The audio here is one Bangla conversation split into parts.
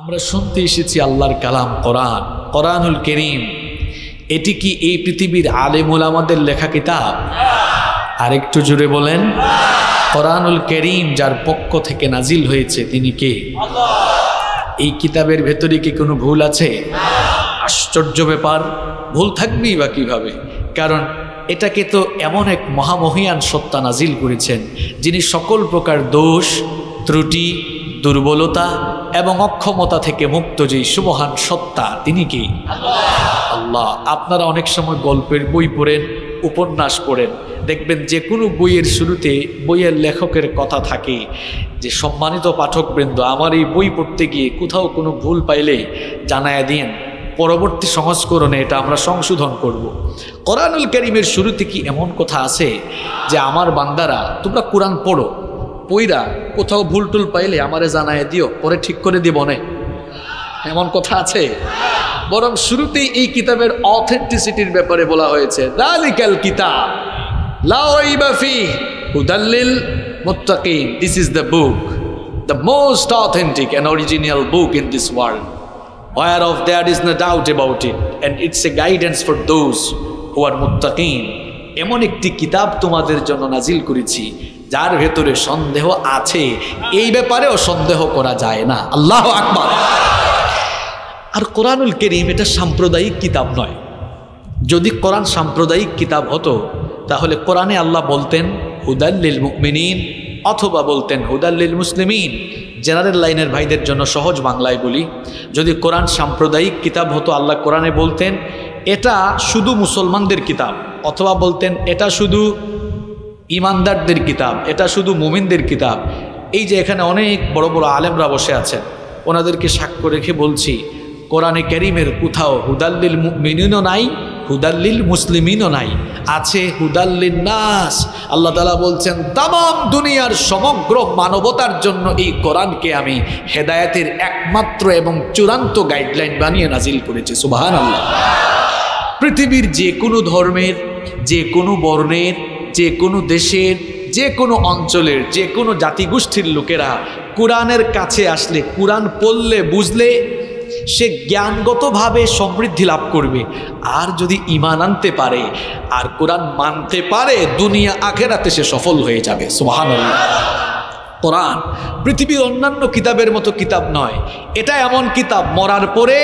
আমরা শুনতে এসেছি আল্লাহর কালাম, কোরআন, কোরআনুল করিম। এটি কি এই পৃথিবীর আলেমুল আমাদের লেখা কিতাব? আরেকটু জুড়ে বলেন, কোরআনুল করিম যার পক্ষ থেকে নাজিল হয়েছে তিনি কে? এই কিতাবের ভেতরে কি কোনো ভুল আছে? আশ্চর্য ব্যাপার, ভুল থাকবেই বা কীভাবে? কারণ এটাকে তো এমন এক মহামহিয়ান সত্তা নাজিল করেছেন, যিনি সকল প্রকার দোষ, ত্রুটি দুর্বলতা এবং অক্ষমতা থেকে মুক্ত যে সুমহান সত্তা, তিনি কি? আল্লাহ। আপনারা অনেক সময় গল্পের বই পড়েন, উপন্যাস পড়েন। দেখবেন যে কোনো বইয়ের শুরুতে বইয়ের লেখকের কথা থাকে যে, সম্মানিত পাঠকবৃন্দ, আমার এই বই পড়তে গিয়ে কোথাও কোনো ভুল পাইলে জানায় দিন পরবর্তী সংস্করণে এটা আমরা সংশোধন করব। কোরআনুল করিমের শুরুতে কি এমন কথা আছে যে, আমার বান্দারা, তোমরা কোরআন পড়ো পইরা কোথাও ভুল টুল পাইলে আমারে জানায় দিও, পরে ঠিক করে দিব নে। এমন কথা আছে? বরং শুরুতেই এই কিতাবের অথেন্টিসিটির ব্যাপারে বলা হয়েছে। দালিকাল কিতাব this is the book the most authentic and book in this world a guidance for those who are muttaqin. এমন একটি কিতাব তোমাদের জন্য নাজিল করেছি যার ভেতরে সন্দেহ আছে, এই ব্যাপারেও সন্দেহ করা যায় না। আল্লাহ আকবার। আর কোরআনুল করিম এটা সাম্প্রদায়িক কিতাব নয়। যদি কোরআন সাম্প্রদায়িক কিতাব হতো, তাহলে কোরআনে আল্লাহ বলতেন হুদাল্লিল মুকমিনিন অথবা বলতেন হুদাল্লিল মুসলিমিন জেনারেল লাইনের ভাইদের জন্য সহজ বাংলায় বলি, যদি কোরআন সাম্প্রদায়িক কিতাব হতো, আল্লাহ কোরআনে বলতেন, এটা শুধু মুসলমানদের কিতাব। অথবা বলতেন, এটা শুধু ইমানদারদের কিতাব, এটা শুধু মুমিনদের কিতাব। এই যে এখানে অনেক বড় বড় আলেমরা বসে আছেন, ওনাদেরকে সাক্ষ্য রেখে বলছি, কোরআনে ক্যারিমের কোথাও হুদাল্লিল মিনিনও নাই হুদাল্লিল মুসলিমিনও নাই, আছে হুদাল্লিল নাস। আল্লাহ তালা বলছেন তাম দুনিয়ার সমগ্র মানবতার জন্য এই কোরআনকে আমি হেদায়তের একমাত্র এবং চূড়ান্ত গাইডলাইন বানিয়ে নাজিল করেছি। সুবাহান আল্লাহ পৃথিবীর যে কোনো ধর্মের, যে কোনো বর্ণের যে কোনো দেশের, যে কোনো অঞ্চলের, যে কোনো জাতিগোষ্ঠীর লোকেরা কোরআনের কাছে আসলে, কোরআন পড়লে, বুঝলে সে জ্ঞানগতভাবে সমৃদ্ধি লাভ করবে। আর যদি ইমান আনতে পারে, আর কোরআন মানতে পারে, দুনিয়া আখেরাতে সে সফল হয়ে যাবে। সোহান কোরআন পৃথিবীর অন্যান্য কিতাবের মতো কিতাব নয়। এটা এমন কিতাব, মরার পরে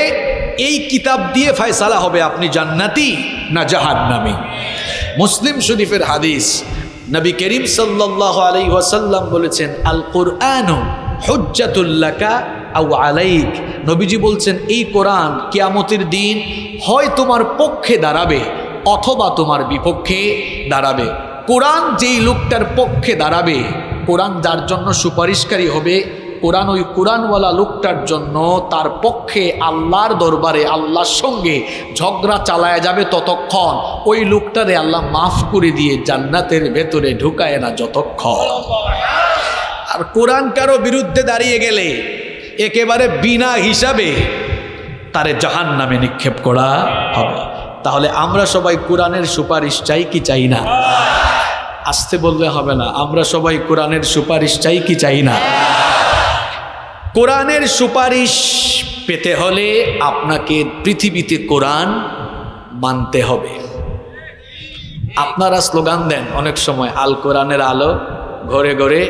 এই কিতাব দিয়ে ফায়সালা হবে, আপনি জান্নাতি না জাহান্নামি? মুসলিম শরীফের হাদিস নবী করিম সাল্লাহ আলাই ওয়াসাল্লাম বলেছেন আল কোরআন হজ্জাতুল্লাকা আউ আলাইক। নবীজি বলছেন, এই কোরআন কিয়ামতের দিন হয় তোমার পক্ষে দাঁড়াবে অথবা তোমার বিপক্ষে দাঁড়াবে। কোরআন যেই লোকটার পক্ষে দাঁড়াবে, কোরআন যার জন্য সুপারিশকারী হবে কোরআন, ওই কোরআনওয়ালা লোকটার জন্য তার পক্ষে আল্লাহর দরবারে, আল্লাহর সঙ্গে ঝগড়া চালায় যাবে ততক্ষণ। ওই লোকটারে আল্লাহ মাফ করে দিয়ে জান্নাতের ভেতরে ঢুকায় না যতক্ষণ। আর কোরআন কারও বিরুদ্ধে দাঁড়িয়ে গেলে একেবারে বিনা হিসাবে তারে জাহান নামে নিক্ষেপ করা হবে। তাহলে আমরা সবাই কোরআনের সুপারিশ চাই কি চাই না? আসতে বললে হবে না, আমরা সবাই কোরআনের সুপারিশ চাই কি চাই না? কোরআনের সুপারিশ পেতে হলে আপনাকে পৃথিবীতে কোরআন মানতে হবে। আপনারা স্লোগান দেন অনেক সময়, আল কোরআনের আলো ঘরে ঘরে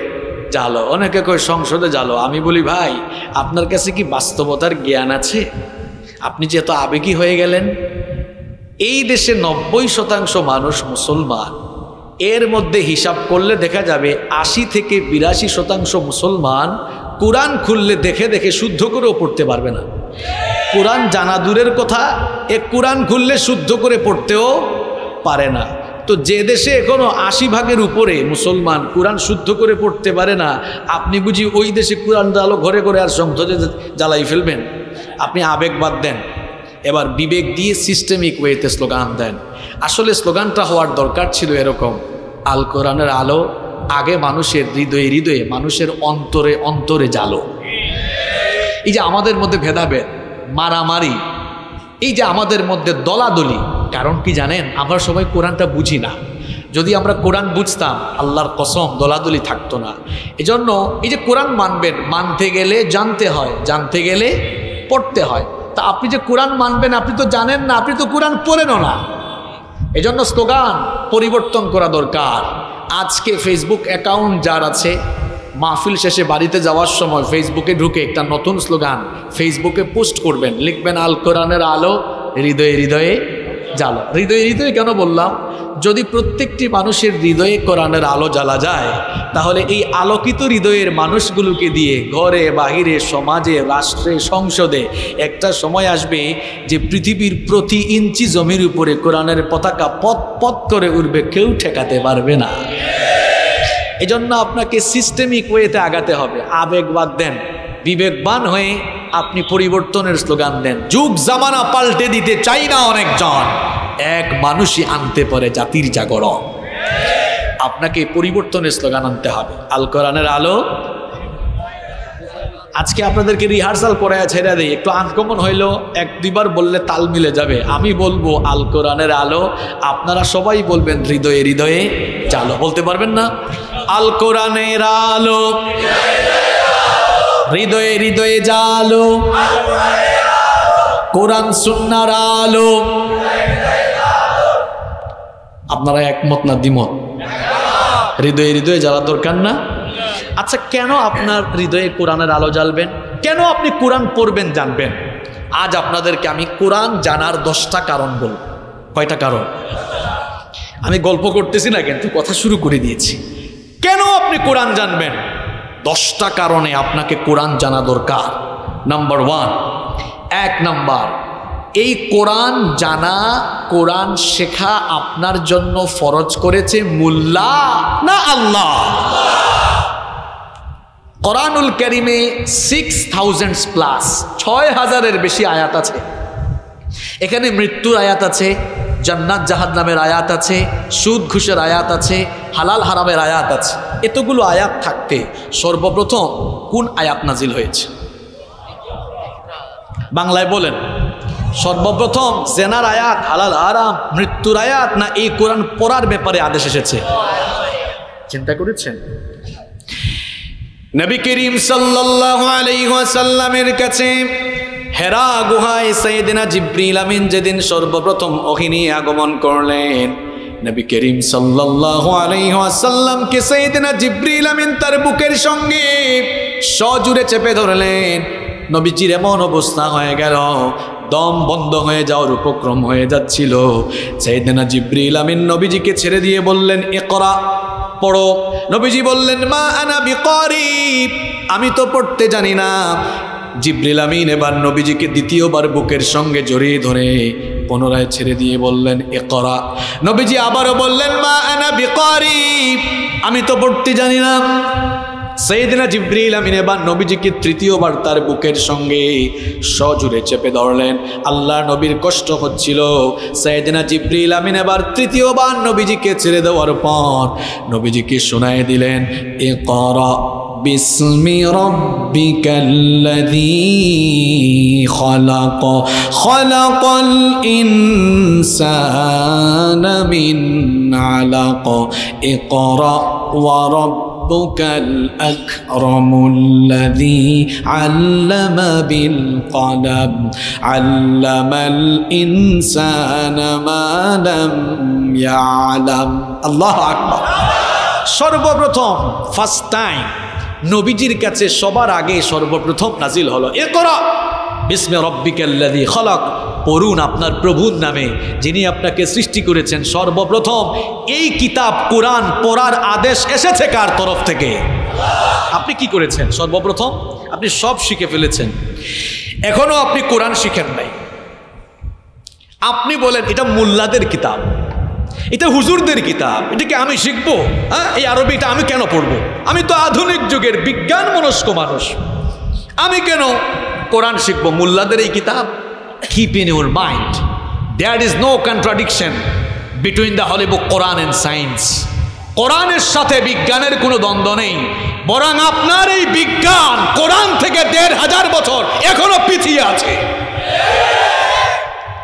জালো অনেকে কয়, সংসদে জালো আমি বলি, ভাই, আপনার কাছে কি বাস্তবতার জ্ঞান আছে? আপনি যে এত আবেগী হয়ে গেলেন, এই দেশে নব্বই শতাংশ মানুষ মুসলমান। এর মধ্যে হিসাব করলে দেখা যাবে আশি থেকে বিরাশি শতাংশ মুসলমান কোরআন খুললে দেখে দেখে শুদ্ধ করেও পড়তে পারবে না। কোরআন জানা দূরের কথা, এ কোরআন খুললে শুদ্ধ করে পড়তেও পারে না। তো যে দেশে এখনও আশি ভাগের উপরে মুসলমান কোরআন শুদ্ধ করে পড়তে পারে না, আপনি বুঝি ওই দেশে কোরআন জালো ঘরে ঘরে আর সংসদে জ্বালাই ফেলবেন? আপনি আবেগ বাদ দেন। এবার বিবেক দিয়ে সিস্টেমিক ওয়েতে স্লোগান দেন। আসলে স্লোগানটা হওয়ার দরকার ছিল এরকম আল কোরআনের আলো আগে মানুষের হৃদয়ে হৃদয়ে, মানুষের অন্তরে অন্তরে জালো এই যে আমাদের মধ্যে ভেদাভেদ, মারামারি, এই যে আমাদের মধ্যে দলাদলি, কারণ কি জানেন? আমরা সবাই কোরআনটা বুঝি না। যদি আমরা কোরআন বুঝতাম, আল্লাহর কসম দলাদলি থাকতো না। এজন্য এই যে কোরআন মানবেন, মানতে গেলে জানতে হয়, জানতে গেলে পড়তে হয়। তা আপনি যে কোরআন মানবেন, আপনি তো জানেন না, আপনি তো কোরআন পড়েনও না। এজন্য স্লোগান, পরিবর্তন করা দরকার। আজকে ফেসবুক অ্যাকাউন্ট যার আছে, মাহফিল শেষে বাড়িতে যাওয়ার সময় ফেসবুকে ঢুকে একটা নতুন স্লোগান ফেসবুকে পোস্ট করবেন। লিখবেন, আল কোরআনের আলো হৃদয়ে হৃদয়ে জ্বালো। হৃদয়ে হৃদয়ে কেন বললাম? যদি প্রত্যেকটি মানুষের হৃদয়ে কোরআনের আলো জ্বালা যায়, তাহলে এই আলোকিত হৃদয়ের মানুষগুলোকে দিয়ে ঘরে, বাহিরে, সমাজে, রাষ্ট্রে, সংসদে একটা সময় আসবে যে পৃথিবীর প্রতি ইঞ্চি জমির উপরে কোরআনের পতাকা পথ পথ করে উঠবে, কেউ ঠেকাতে পারবে না। এজন্য আপনাকে সিস্টেমিক ওয়েতে আগাতে হবে। আবেগ বাদ দেন, বিবেকবান হয়ে আপনি পরিবর্তনের স্লোগান দেন। যুগ জামানা পাল্টে দিতে চাই না অনেকজন। এক মানুষই আনতে পারে জাতির জাগরণ। আপনাকে পরিবর্তনের স্লোগান আনতে হবে। আল কোরআনের আলো। আজকে আপনাদেরকে রিহার্সাল করে ছেড়ে একটু আনকমন হইল, এক দুইবার বললে তাল মিলে যাবে। আমি বলব, আল কোরআনের আলো। আপনারা সবাই বলবেন, হৃদয়ে হৃদয়ে। চালো বলতে পারবেন না। আল কোরআনের আলো। হৃদয়ে হৃদয়ে জালো। কোরআন সুন্নার আলো। আপনারা একমত না দ্বিমত? হৃদয়ে হৃদয়ে জ্বালা দরকার না? আচ্ছা কেন আপনার হৃদয়ে কোরআনের আলো জ্বালবেন? কেন আপনি কোরআন পড়বেন, জানবেন? আজ আপনাদেরকে আমি কোরআন জানার দশটা কারণ বলব। কয়টা কারণ? আমি গল্প করতেছি না, কিন্তু কথা শুরু করে দিয়েছি। কেন আপনি কোরআন জানবেন? দশটা কারণে আপনাকে কোরআন জানা দরকার। নাম্বার ওয়ান এক নাম্বার, এই কোরআন জানা, কোরআন শেখা আপনার জন্য ফরজ করেছে মুল্লা না আল্লাহ? কোরআনুল করিমে সিক্স থাউজেন্ড প্লাস ছয় হাজারের বেশি আয়াত আছে। এখানে মৃত্যুর আয়াত আছে জান্নাত জাহাদ নামের আয়াত আছে, সুদ ঘুষের আয়াত আছে, হালাল হারামের আয়াত আছে। এতগুলো আয়াত থাকতে সর্বপ্রথম কোন আয়াত নাজিল হয়েছে? বাংলায় বলেন, সর্বপ্রথম জেনার আয়াত, হালাল আরাম মৃত্যুর আয়াত, না এই কোরআন পড়ার ব্যাপারে আদেশ এসেছে? চিন্তা করেছেন? নবী করিম সাল্লাল্লাহু আলাইহি ওয়াসাল্লামের কাছে হেরা গুহায় সাইয়েদিনা জিব্রিল আমিন যেদিন সর্বপ্রথম অহিনী আগমন করলেন, নবী করিম সাল্লাল্লাহু আলাইহি ওয়াসাল্লামকে সাইয়েদিনা জিব্রিল আমিন তার বুকের সঙ্গে সজুরে চেপে ধরলেন। নবীজির এমন অবস্থা হয়ে গেল, দম বন্ধ হয়ে যাওয়ার উপক্রম হয়ে যাচ্ছিল। সাইয়েদিনা জিব্রিল আমিন নবীজিকে ছেড়ে দিয়ে বললেন একরা পড়ো। নবীজি বললেন, মা আনা বিকরিব, আমি তো পড়তে জানি না। জিব্রিল আমিন এবার নবীজিকে দ্বিতীয়বার বুকের সঙ্গে জড়িয়ে ধরে পুনরায় ছেড়ে দিয়ে বললেন এ করা নবীজি আবারও বললেন, মা আনা বিকরিব। আমি তো পড়তে জানি না। সেইদিনা জিব্রিল আমিন এবার নবীজিকে তৃতীয়বার তার বুকের সঙ্গে সজুরে চেপে ধরলেন। আল্লাহ নবীর কষ্ট হচ্ছিল। সেইদিনা জিব্রিল আমিন এবার তৃতীয়বার নবীজিকে ছেড়ে দেওয়ার পর নবীজিকে শোনায় দিলেন এ করা باسم ربك الذي خلق خلق الإنسان من علق اقرأ وربك الأكرم الذي علم بالقلم علم الإنسان ما لم يعلم الله أكبر সর্বপ্রথম ফার্স্ট টাইম নবীজির কাছে সবার আগে সর্বপ্রথম নাজিল হলো এ করা বিসমে রব্বিকাল্লাদি খলক। পড়ুন আপনার প্রভুর নামে, যিনি আপনাকে সৃষ্টি করেছেন সর্বপ্রথম। এই কিতাব কোরআন পড়ার আদেশ এসেছে কার তরফ থেকে? আপনি কি করেছেন সর্বপ্রথম? আপনি সব শিখে ফেলেছেন। এখনও আপনি কোরআন শিখেন নাই। আপনি বলেন, এটা মোল্লাদের কিতাব। এটা হুজুরদের কিতাব এটাকে আমি শিখব? হ্যাঁ এই আরবিটা আমি কেন পড়ব? আমি তো আধুনিক যুগের বিজ্ঞান মনস্ক মানুষ। আমি কেন কোরআন শিখব? মোল্লাদের এই কিতাব? Keep in your mind there is no contradiction between the holy book Quran and science কোরআনের সাথে বিজ্ঞানের কোনো দ্বন্দ্ব নেই, বরং আপনার এই বিজ্ঞান কোরআন থেকে দেড় হাজার বছর এখনও পিছিয়ে আছে।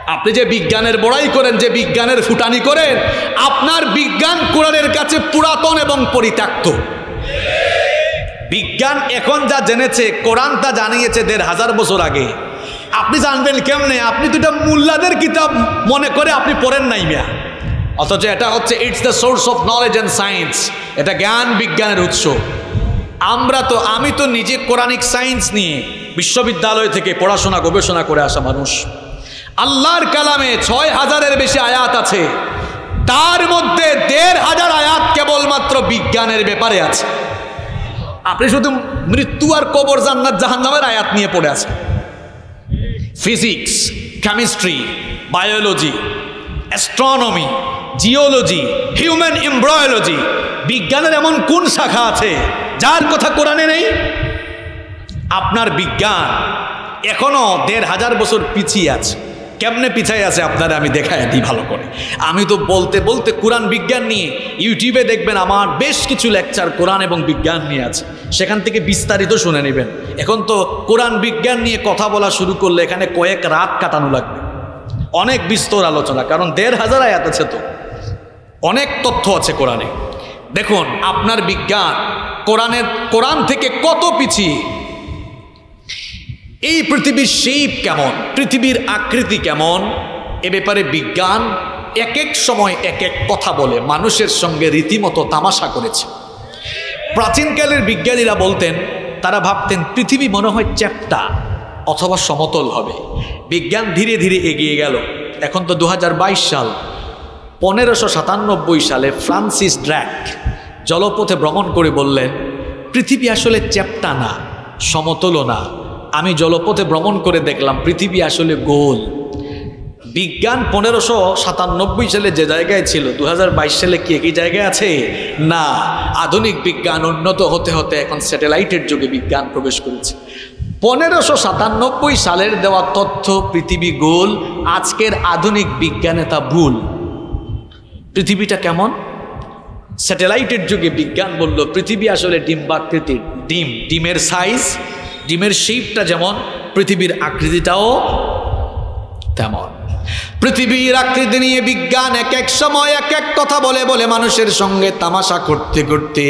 আপনি যে বিজ্ঞানের বড়াই করেন, যে বিজ্ঞানের ফুটানি করেন, আপনার বিজ্ঞান কোরআনের কাছে পুরাতন এবং পরিত্যক্ত। বিজ্ঞান এখন যা জেনেছে, কোরআন তা জানিয়েছে দেড় হাজার বছর আগে। আপনি জানবেন কেমনে? আপনি দুটা মোল্লাদের কিতাব মনে করে আপনি পড়েন নাই মিয়া। অথচ এটা হচ্ছে it's the source of knowledge and science এটা জ্ঞান বিজ্ঞানের উৎস। আমরা তো, আমি তো নিজে কোরআনিক সায়েন্স নিয়ে বিশ্ববিদ্যালয় থেকে পড়াশোনা, গবেষণা করে আসা মানুষ। আল্লাহর কালামে ছয় হাজারের বেশি আয়াত আছে। তার মধ্যে দেড় হাজার আয়াত কেবলমাত্র বিজ্ঞানের ব্যাপারে আছে। আপনি শুধু মৃত্যু আর কবর, জান্নাত, জাহান্নামের আয়াত নিয়ে পড়ে আছেন। Physics chemistry biology astronomy geology human embryology বিজ্ঞানের এমন কোন শাখা আছে, যার কথা কোরআনে নেই? আপনার বিজ্ঞান এখনও দেড় হাজার বছর পিছিয়ে আছে। কেমনে পিছাই আছে আপনারা আমি দেখাই দিই ভালো করে। আমি তো বলতে বলতে কোরআন বিজ্ঞান নিয়ে ইউটিউবে দেখবেন আমার বেশ কিছু লেকচার কোরআন এবং বিজ্ঞান নিয়ে আছে। সেখান থেকে বিস্তারিত শুনে নেবেন। এখন তো কোরআন বিজ্ঞান নিয়ে কথা বলা শুরু করলে এখানে কয়েক রাত কাটানো লাগবে। অনেক বিস্তর আলোচনা, কারণ দেড় হাজার আয়াত আছে তো। অনেক তথ্য আছে কোরআনে। দেখুন, আপনার বিজ্ঞান কোরআনের, কোরআন থেকে কত পিছিয়ে? এই পৃথিবীর শেপ কেমন? পৃথিবীর আকৃতি কেমন? এ ব্যাপারে বিজ্ঞান এক এক সময় এক এক কথা বলে, মানুষের সঙ্গে রীতিমতো তামাশা করেছে। প্রাচীনকালের বিজ্ঞানীরা বলতেন, তারা ভাবতেন পৃথিবী মনে হয় চ্যাপ্টা অথবা সমতল হবে। বিজ্ঞান ধীরে ধীরে এগিয়ে গেল। এখন তো দু হাজার বাইশ সাল। পনেরোশো সাতানব্বই সালে ফ্রান্সিস ড্র্যাক জলপথে ভ্রমণ করে বললেন, পৃথিবী আসলে চ্যাপ্টা না, সমতলও না আমি জলপথে ভ্রমণ করে দেখলাম, পৃথিবী আসলে গোল। বিজ্ঞান পনেরোশো সাতানব্বই সালে যে জায়গায় ছিল দু হাজার বাইশ সালে কি একই জায়গায় আছে? না, আধুনিক বিজ্ঞান উন্নত হতে হতে এখন স্যাটেলাইটের যুগে বিজ্ঞান প্রবেশ করেছে। পনেরোশো সাতানব্বই সালের দেওয়া তথ্য, পৃথিবী গোল, আজকের আধুনিক বিজ্ঞানে তা ভুল। পৃথিবীটা কেমন? স্যাটেলাইটের যুগে বিজ্ঞান বলল, পৃথিবী আসলে ডিম্বাকৃতির, ডিম, ডিমের সাইজ ডিমের শেপটা যেমন, পৃথিবীর আকৃতিটাও তেমন। পৃথিবীর আকৃতি নিয়ে বিজ্ঞান এক এক সময় এক এক কথা বলে বলে মানুষের সঙ্গে তামাশা করতে করতে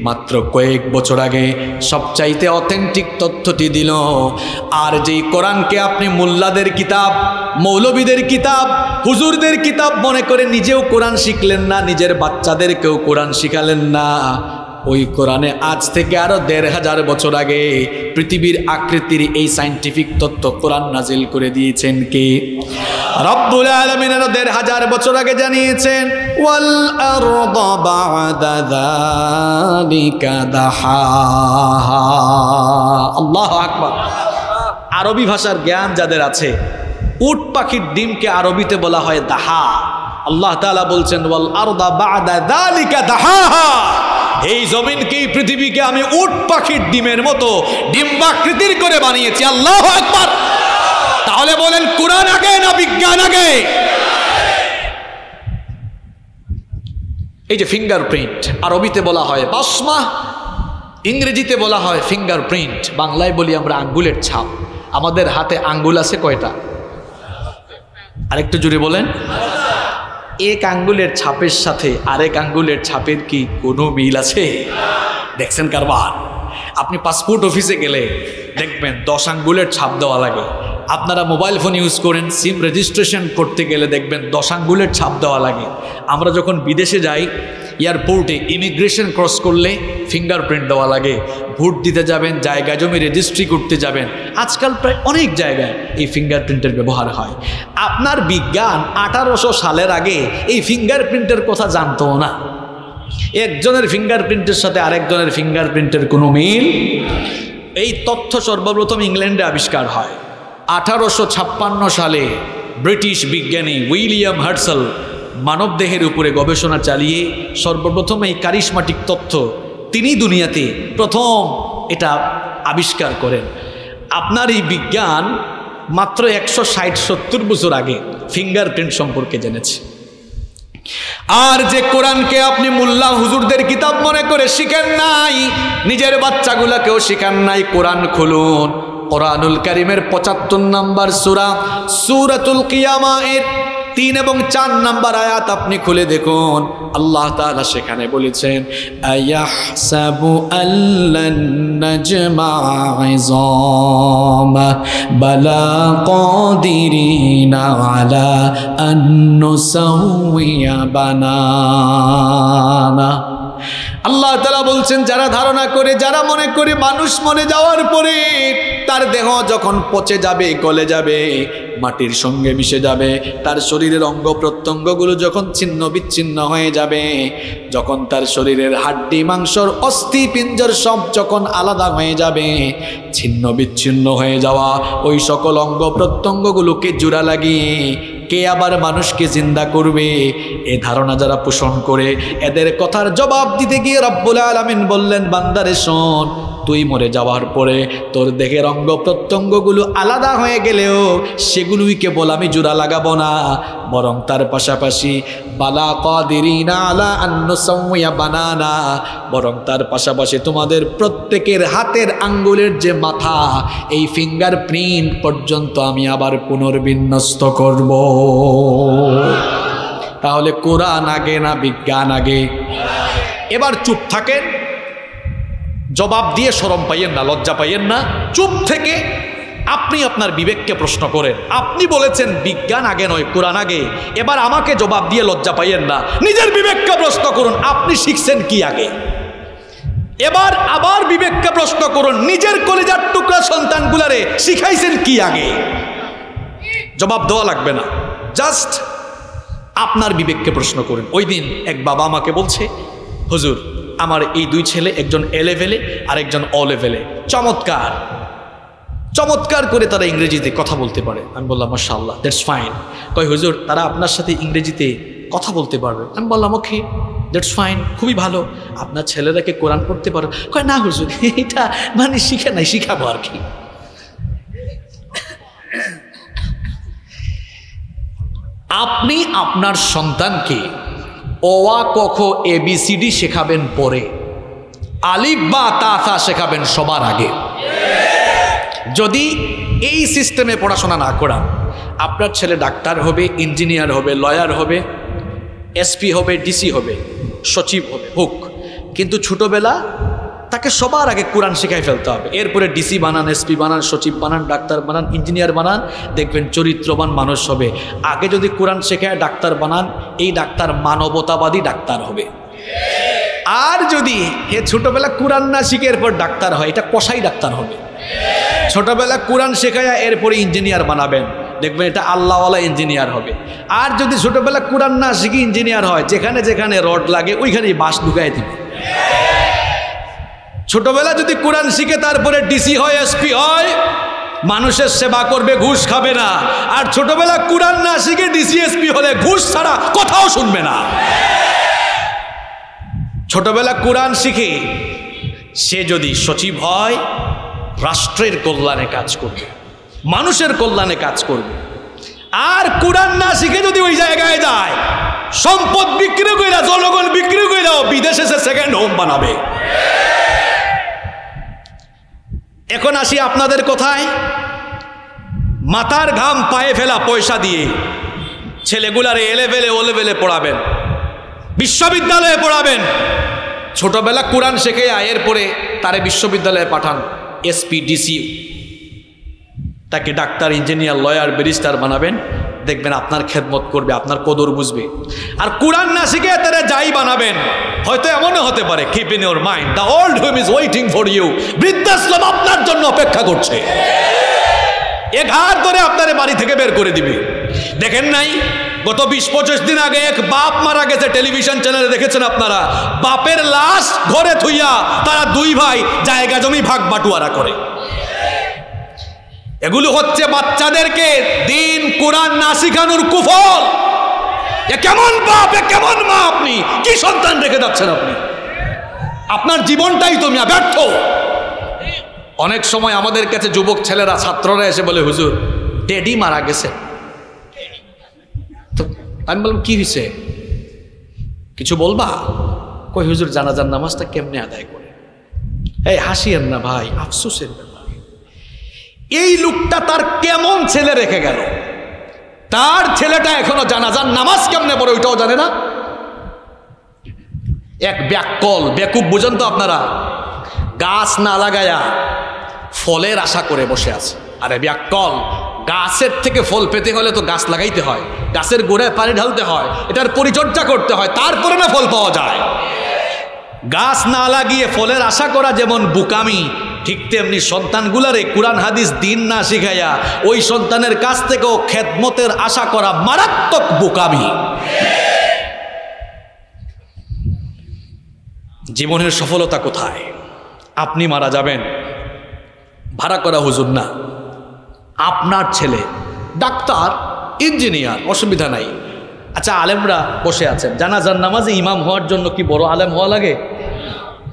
মাত্র কয়েক বছর আগে সবচাইতে অথেন্টিক তথ্যটি দিল। আর যেই কোরআনকে আপনি মোল্লাদের কিতাব, মৌলবীদের কিতাব, হুজুরদের কিতাব মনে করে নিজেও কোরআন শিখলেন না, নিজের বাচ্চাদেরকেও কোরআন শিখালেন না ওই কোরআনে আজ থেকে আরও দেড় হাজার বছর আগে পৃথিবীর আকৃতির এই সাইন্টিফিক তত্ত্ব কোরআন নাজিল করে দিয়েছেন কে? রব্বুল আলমিন আরও দেড় হাজার বছর আগে জানিয়েছেন, ওয়াল আল্লাহু আরবি ভাষার জ্ঞান যাদের আছে, উট পাখির ডিমকে আরবিতে বলা হয় দাহা। আল্লাহ তাআলা বলছেন, ওয়াল যালিকা দাহাহা। এই জমিনকে এই পৃথিবীকে আমি উট পাখির ডিমের মতো ডিম্বাকৃতির করে বানিয়েছি? আল্লাহ একবার তাহলে বলেন, কোরআন আগে না বিজ্ঞান আগে? এই যে ফিঙ্গারপ্রিন্ট আরবিতে বলা হয় বাসমা, ইংরেজিতে বলা হয় ফিঙ্গারপ্রিন্ট বাংলায় বলি আমরা আঙ্গুলের ছাপ। আমাদের হাতে আঙ্গুল আছে কয়টা? আরেকটু জুড়ে বলেন। এক আঙ্গুলের ছাপের সাথে আরেক আঙ্গুলের ছাপের কি কোনো মিল আছে? দেখছেন কারবার? আপনি পাসপোর্ট অফিসে গেলে দেখবেন দশ আঙ্গুলের ছাপ দেওয়া লাগে। আপনারা মোবাইল ফোন ইউজ করেন সিম রেজিস্ট্রেশন করতে গেলে দেখবেন দশ আঙ্গুলের ছাপ দেওয়া লাগে। আমরা যখন বিদেশে যাই এয়ারপোর্টে ইমিগ্রেশন ক্রস করলে ফিঙ্গারপ্রিন্ট দেওয়া লাগে। ভোট দিতে যাবেন, জায়গা জমি রেজিস্ট্রি করতে যাবেন। আজকাল প্রায় অনেক জায়গায় এই ফিঙ্গারপ্রিন্টের ব্যবহার হয়। আপনার বিজ্ঞান আঠারোশো সালের আগে এই ফিঙ্গারপ্রিন্টের কথা জানতো না। একজনের ফিঙ্গারপ্রিন্টের সাথে আরেকজনের ফিঙ্গারপ্রিন্টের কোনো মিল? এই তথ্য সর্বপ্রথম ইংল্যান্ডে আবিষ্কার হয়। আঠারোশো ছাপ্পান্ন সালে ব্রিটিশ বিজ্ঞানী উইলিয়াম হার্সেল মানবদেহের উপরে গবেষণা চালিয়ে সর্বপ্রথম এই কারিশমাটিক তথ্য তিনি দুনিয়াতে প্রথম এটা আবিষ্কার করেন। আপনার এই বিজ্ঞান মাত্র একশো ষাট সত্তর বছর আগে ফিঙ্গারপ্রিন্ট সম্পর্কে জেনেছে। আর যে কোরআনকে আপনি মোল্লা হুজুরদের কিতাব মনে করে শিখেন নাই, নিজের বাচ্চাগুলাকেও শিখান নাই, কোরআন খুলুন। কোরআনুল করিমের পঁচাত্তর নাম্বার সুরা, সুরাতুল কিয়ামা এর তিন এবং চার নাম্বার আয়াত আপনি খুলে দেখুন। আল্লাহ তাআলা সেখানে বলেছেন আয়াহসাবু বানানা আল্লাহ তালা বলছেন, যারা ধারণা করে, যারা মনে করে, মানুষ মনে যাওয়ার পরে তার দেহ যখন পচে যাবে, গলে যাবে, মাটির সঙ্গে মিশে যাবে, তার শরীরের অঙ্গ প্রত্যঙ্গগুলো যখন ছিন্ন বিচ্ছিন্ন হয়ে যাবে, যখন তার শরীরের হাড্ডি, মাংসর অস্থি, পিঞ্জর সব যখন আলাদা হয়ে যাবে, ছিন্ন বিচ্ছিন্ন হয়ে যাওয়া, ওই সকল অঙ্গ প্রত্যঙ্গগুলোকে জোড়া লাগিয়ে কে আবার মানুষকে জিন্দা করবে? এ ধারণা যারা পোষণ করে, এদের কথার জবাব দিতে গিয়ে রব্বুল আলমিন বললেন, বান্দারে শোন তুই মরে যাওয়ার পরে তোর দেহের অঙ্গ প্রত্যঙ্গগুলো আলাদা হয়ে গেলেও সেগুলোই কেবল আমি জোড়া লাগাবো না। বরং তার পাশাপাশি বালা কাদিরিনা আলা আন্ন সৌয়া বানানা। বরং তার পাশাপাশি তোমাদের প্রত্যেকের হাতের আঙ্গুলের যে মাথা, এই ফিঙ্গার প্রিন্ট পর্যন্ত আমি আবার পুনর্বিন্যস্ত করব। তাহলে কোরআন আগে না বিজ্ঞান আগে? এবার চুপ থাকেন। জবাব দিয়ে সরম পাইয়েন না, লজ্জা পাইয়েন না। চুপ থেকে আপনি আপনার বিবেককে প্রশ্ন করেন। আপনি বলেছেন, বিজ্ঞান আগে নয়, কোরআন আগে। এবার আমাকে জবাব দিয়ে লজ্জা পাইয়েন না। নিজের বিবেককে প্রশ্ন করুন, আপনি শিখছেন কি আগে? এবার আবার বিবেককে প্রশ্ন করুন, নিজের কলেজার টুকরা সন্তানগুলারে শিখাইছেন কি আগে? জবাব দেওয়া লাগবে না। জাস্ট আপনার বিবেককে প্রশ্ন করুন। ওই দিন এক বাবা আমাকে বলছে, হুজুর আমার এই দুই ছেলে, একজন এ লেভেলে আর একজন অ লেভেলে চমৎকার। চমৎকার করে তারা ইংরেজিতে কথা বলতে পারে। আমি বললাম মাশাল্লাহ দ্যাটস ফাইন কয়, হুজুর, তারা আপনার সাথে ইংরেজিতে কথা বলতে পারবে। আমি বললাম, ওকে দ্যাটস ফাইন খুবই ভালো। আপনার ছেলেরাকে কোরআন পড়তে পারো? কয়, না হুজুর, এটা মানে শিখে নাই, শিখাবো আর কি। আপনি আপনার সন্তানকে ওয়া কখ এবিসিডি শেখাবেন পরে। আলিফ বা তাথা শেখাবেন সবার আগে। যদি এই সিস্টেমে পড়াশোনা না করান, আপনার ছেলে ডাক্তার হবে, ইঞ্জিনিয়ার হবে, লয়ার হবে, এসপি হবে, ডিসি হবে, সচিব হবে, হোক। কিন্তু ছোটবেলা তাকে সবার আগে কোরআন শেখাই ফেলতে হবে। এরপরে ডিসি বানান, এসপি বানান, সচিব বানান, ডাক্তার বানান, ইঞ্জিনিয়ার বানান, দেখবেন চরিত্রবান মানুষ হবে। আগে যদি কোরআন শেখায় ডাক্তার বানান, এই ডাক্তার মানবতাবাদী ডাক্তার হবে। আর যদি হে ছোটবেলা কোরআন না শিখে এরপর ডাক্তার হয়, এটা কষাই ডাক্তার হবে। ছোটবেলা কোরআন শেখায়া এরপরে ইঞ্জিনিয়ার বানাবেন, দেখবেন এটা আল্লাহওয়ালা ইঞ্জিনিয়ার হবে। আর যদি ছোটবেলা কোরআন না শিখে ইঞ্জিনিয়ার হয়, যেখানে যেখানে রড লাগে, ওইখানেই বাস ঢুকাই দিবে। ছোটবেলা যদি কোরআন শিখে তারপরে ডিসি হয়, এসপি হয়, মানুষের সেবা করবে, ঘুষ খাবে না। আর ছোটবেলা কোরআন না শিখে ডিসি, এসপি হলে ঘুষ ছাড়া কথাও শুনবে না। ছোটবেলা কোরআন শিখে সে যদি সচিব হয়, রাষ্ট্রের কল্যাণে কাজ করবে, মানুষের কল্যাণে কাজ করবে। আর কোরআন না শিখে যদি ওই জায়গায় যায়, সম্পদ বিক্রি করে জনগণ বিক্রি করে বিদেশে সে সেকেন্ড হোম বানাবে। এখন আসি আপনাদের কোথায়? মাথার ঘাম পায়ে ফেলা পয়সা দিয়ে ছেলেগুলারে এ লেভেলে ও লেভেলে পড়াবেন, বিশ্ববিদ্যালয়ে পড়াবেন। ছোটবেলা কোরআন শেখে আয়, এরপরে তারে বিশ্ববিদ্যালয়ে পাঠান এসপি ডিসি তাকে ডাক্তার, ইঞ্জিনিয়ার, লয়ার, ব্যারিস্টার বানাবেন। দেখবেন আপনার খেদমত করবে, আপনার কদর বুঝবে। আর কোরআন না শিখে তারা যাই বানাবেন, হয়তো এমনও হতে পারে keep in your mind the old home is waiting for you বৃদ্ধাশ্রম আপনার জন্য অপেক্ষা করছে। এক হাত ধরে আপনার বাড়ি থেকে বের করে দিবে। দেখেন নাই, গত বিশ পঁচিশ দিন আগে এক বাপ মারা গেছে টেলিভিশন চ্যানেলে দেখেছেন আপনারা? বাপের লাশ ঘরে থুইয়া তারা দুই ভাই জায়গা জমি ভাগ বাটুয়ারা করে। এগুলো হচ্ছে বাচ্চাদেরকে দিন, কোরআন না শিখানোর কুফল। এ কেমন বাপ, এ কেমন মা আপনি? কি সন্তান রেখে যাচ্ছেন আপনি? আপনার জীবনটাই তো মিয়া ব্যর্থ। অনেক সময় আমাদের কাছে যুবক ছেলেরা, ছাত্ররা এসে বলে, হুজুর, ডেডি মারা গেছে। তো আমি বললাম, কি হয়েছে কিছু বলবা? কই হুজুর, জানাজার নামাজটা কেমনে আদায় করে? এই হাসিয়েন না ভাই, আফসোসের ব্যাপার। এই লোকটা তার কেমন ছেলে রেখে গেল? তার ছেলেটা এখনও জানাজান নামাজ কেমনে পড়ে ওইটাও জানে না? এক ব্যাকল বেকুব বুঝেন তো আপনারা? গাছ না লাগায়া ফলের আশা করে বসে আছে। আরে ব্যাকল গাছের থেকে ফল পেতে হলে তো গাছ লাগাইতে হয়। গাছের গোড়ায় পানি ঢালতে হয়। এটার পরিচর্যা করতে হয়। তারপরে না ফল পাওয়া যায়। গাছ না লাগিয়ে ফলের আশা করা যেমন বুকামি ঠিক তেমনি সন্তানগুলারে কোরআন, হাদিস দিন না শিখাইয়া ওই সন্তানের কাছ থেকেও খেদমতের আশা করা মারাত্মক বুকামি। জীবনের সফলতা কোথায়? আপনি মারা যাবেন। ভাড়া করা হুজুর না। আপনার ছেলে, ডাক্তার, ইঞ্জিনিয়ার, অসুবিধা নাই। আচ্ছা আলেমরা বসে আছেন। জানাজার নামাজে ইমাম হওয়ার জন্য কি বড় আলেম হওয়া লাগে?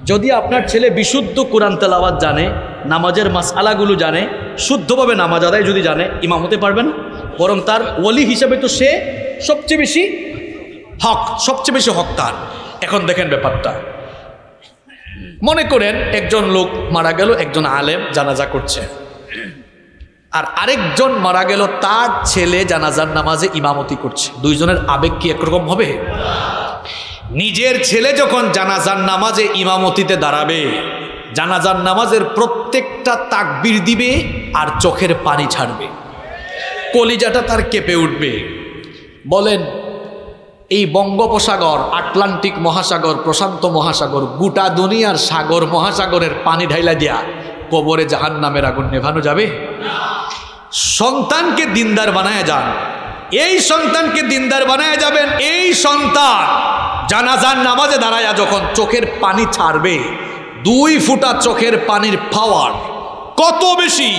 যদি আপনার ছেলে বিশুদ্ধ কোরআন তেলাওয়াত জানে, নামাজের মাসালাগুলো জানে, শুদ্ধভাবে নামাজ আদায় যদি জানে, ইমাম হতে পারবেন বরং তার ওলি হিসাবে তো সে সবচেয়ে বেশি হক, সবচেয়ে বেশি হক তার এখন দেখেন ব্যাপারটা। মনে করেন একজন লোক মারা গেল, একজন আলেম জানাজা করছে। আর আরেকজন মারা গেল, তার ছেলে জানাজার নামাজে ইমামতি করছে। দুইজনের আবেগ কি একরকম হবে? নিজের ছেলে যখন জানাজার নামাজে ইমামতিতে দাঁড়াবে, জানাজার নামাজের প্রত্যেকটা তাকবির দিবে আর চোখের পানি ছাড়বে। কলিজাটা তার কেঁপে উঠবে। বলেন, এই বঙ্গোপসাগর, আটলান্টিক মহাসাগর, প্রশান্ত মহাসাগর, গোটা দুনিয়ার সাগর, মহাসাগরের পানি ঢাইলা দিয়া কবরে জাহান নামের আগুন নেভানো যাবে? সন্তানকে দিনদার বানায় যান। এই সন্তানকে দিনদার বানায় যাবেন, এই সন্তান জানাজার নামাজে দাঁড়ায়া যখন চোখের পানি ছাড়বে, দুই ফুটা চোখের পানির পাওয়ার কত বেশি?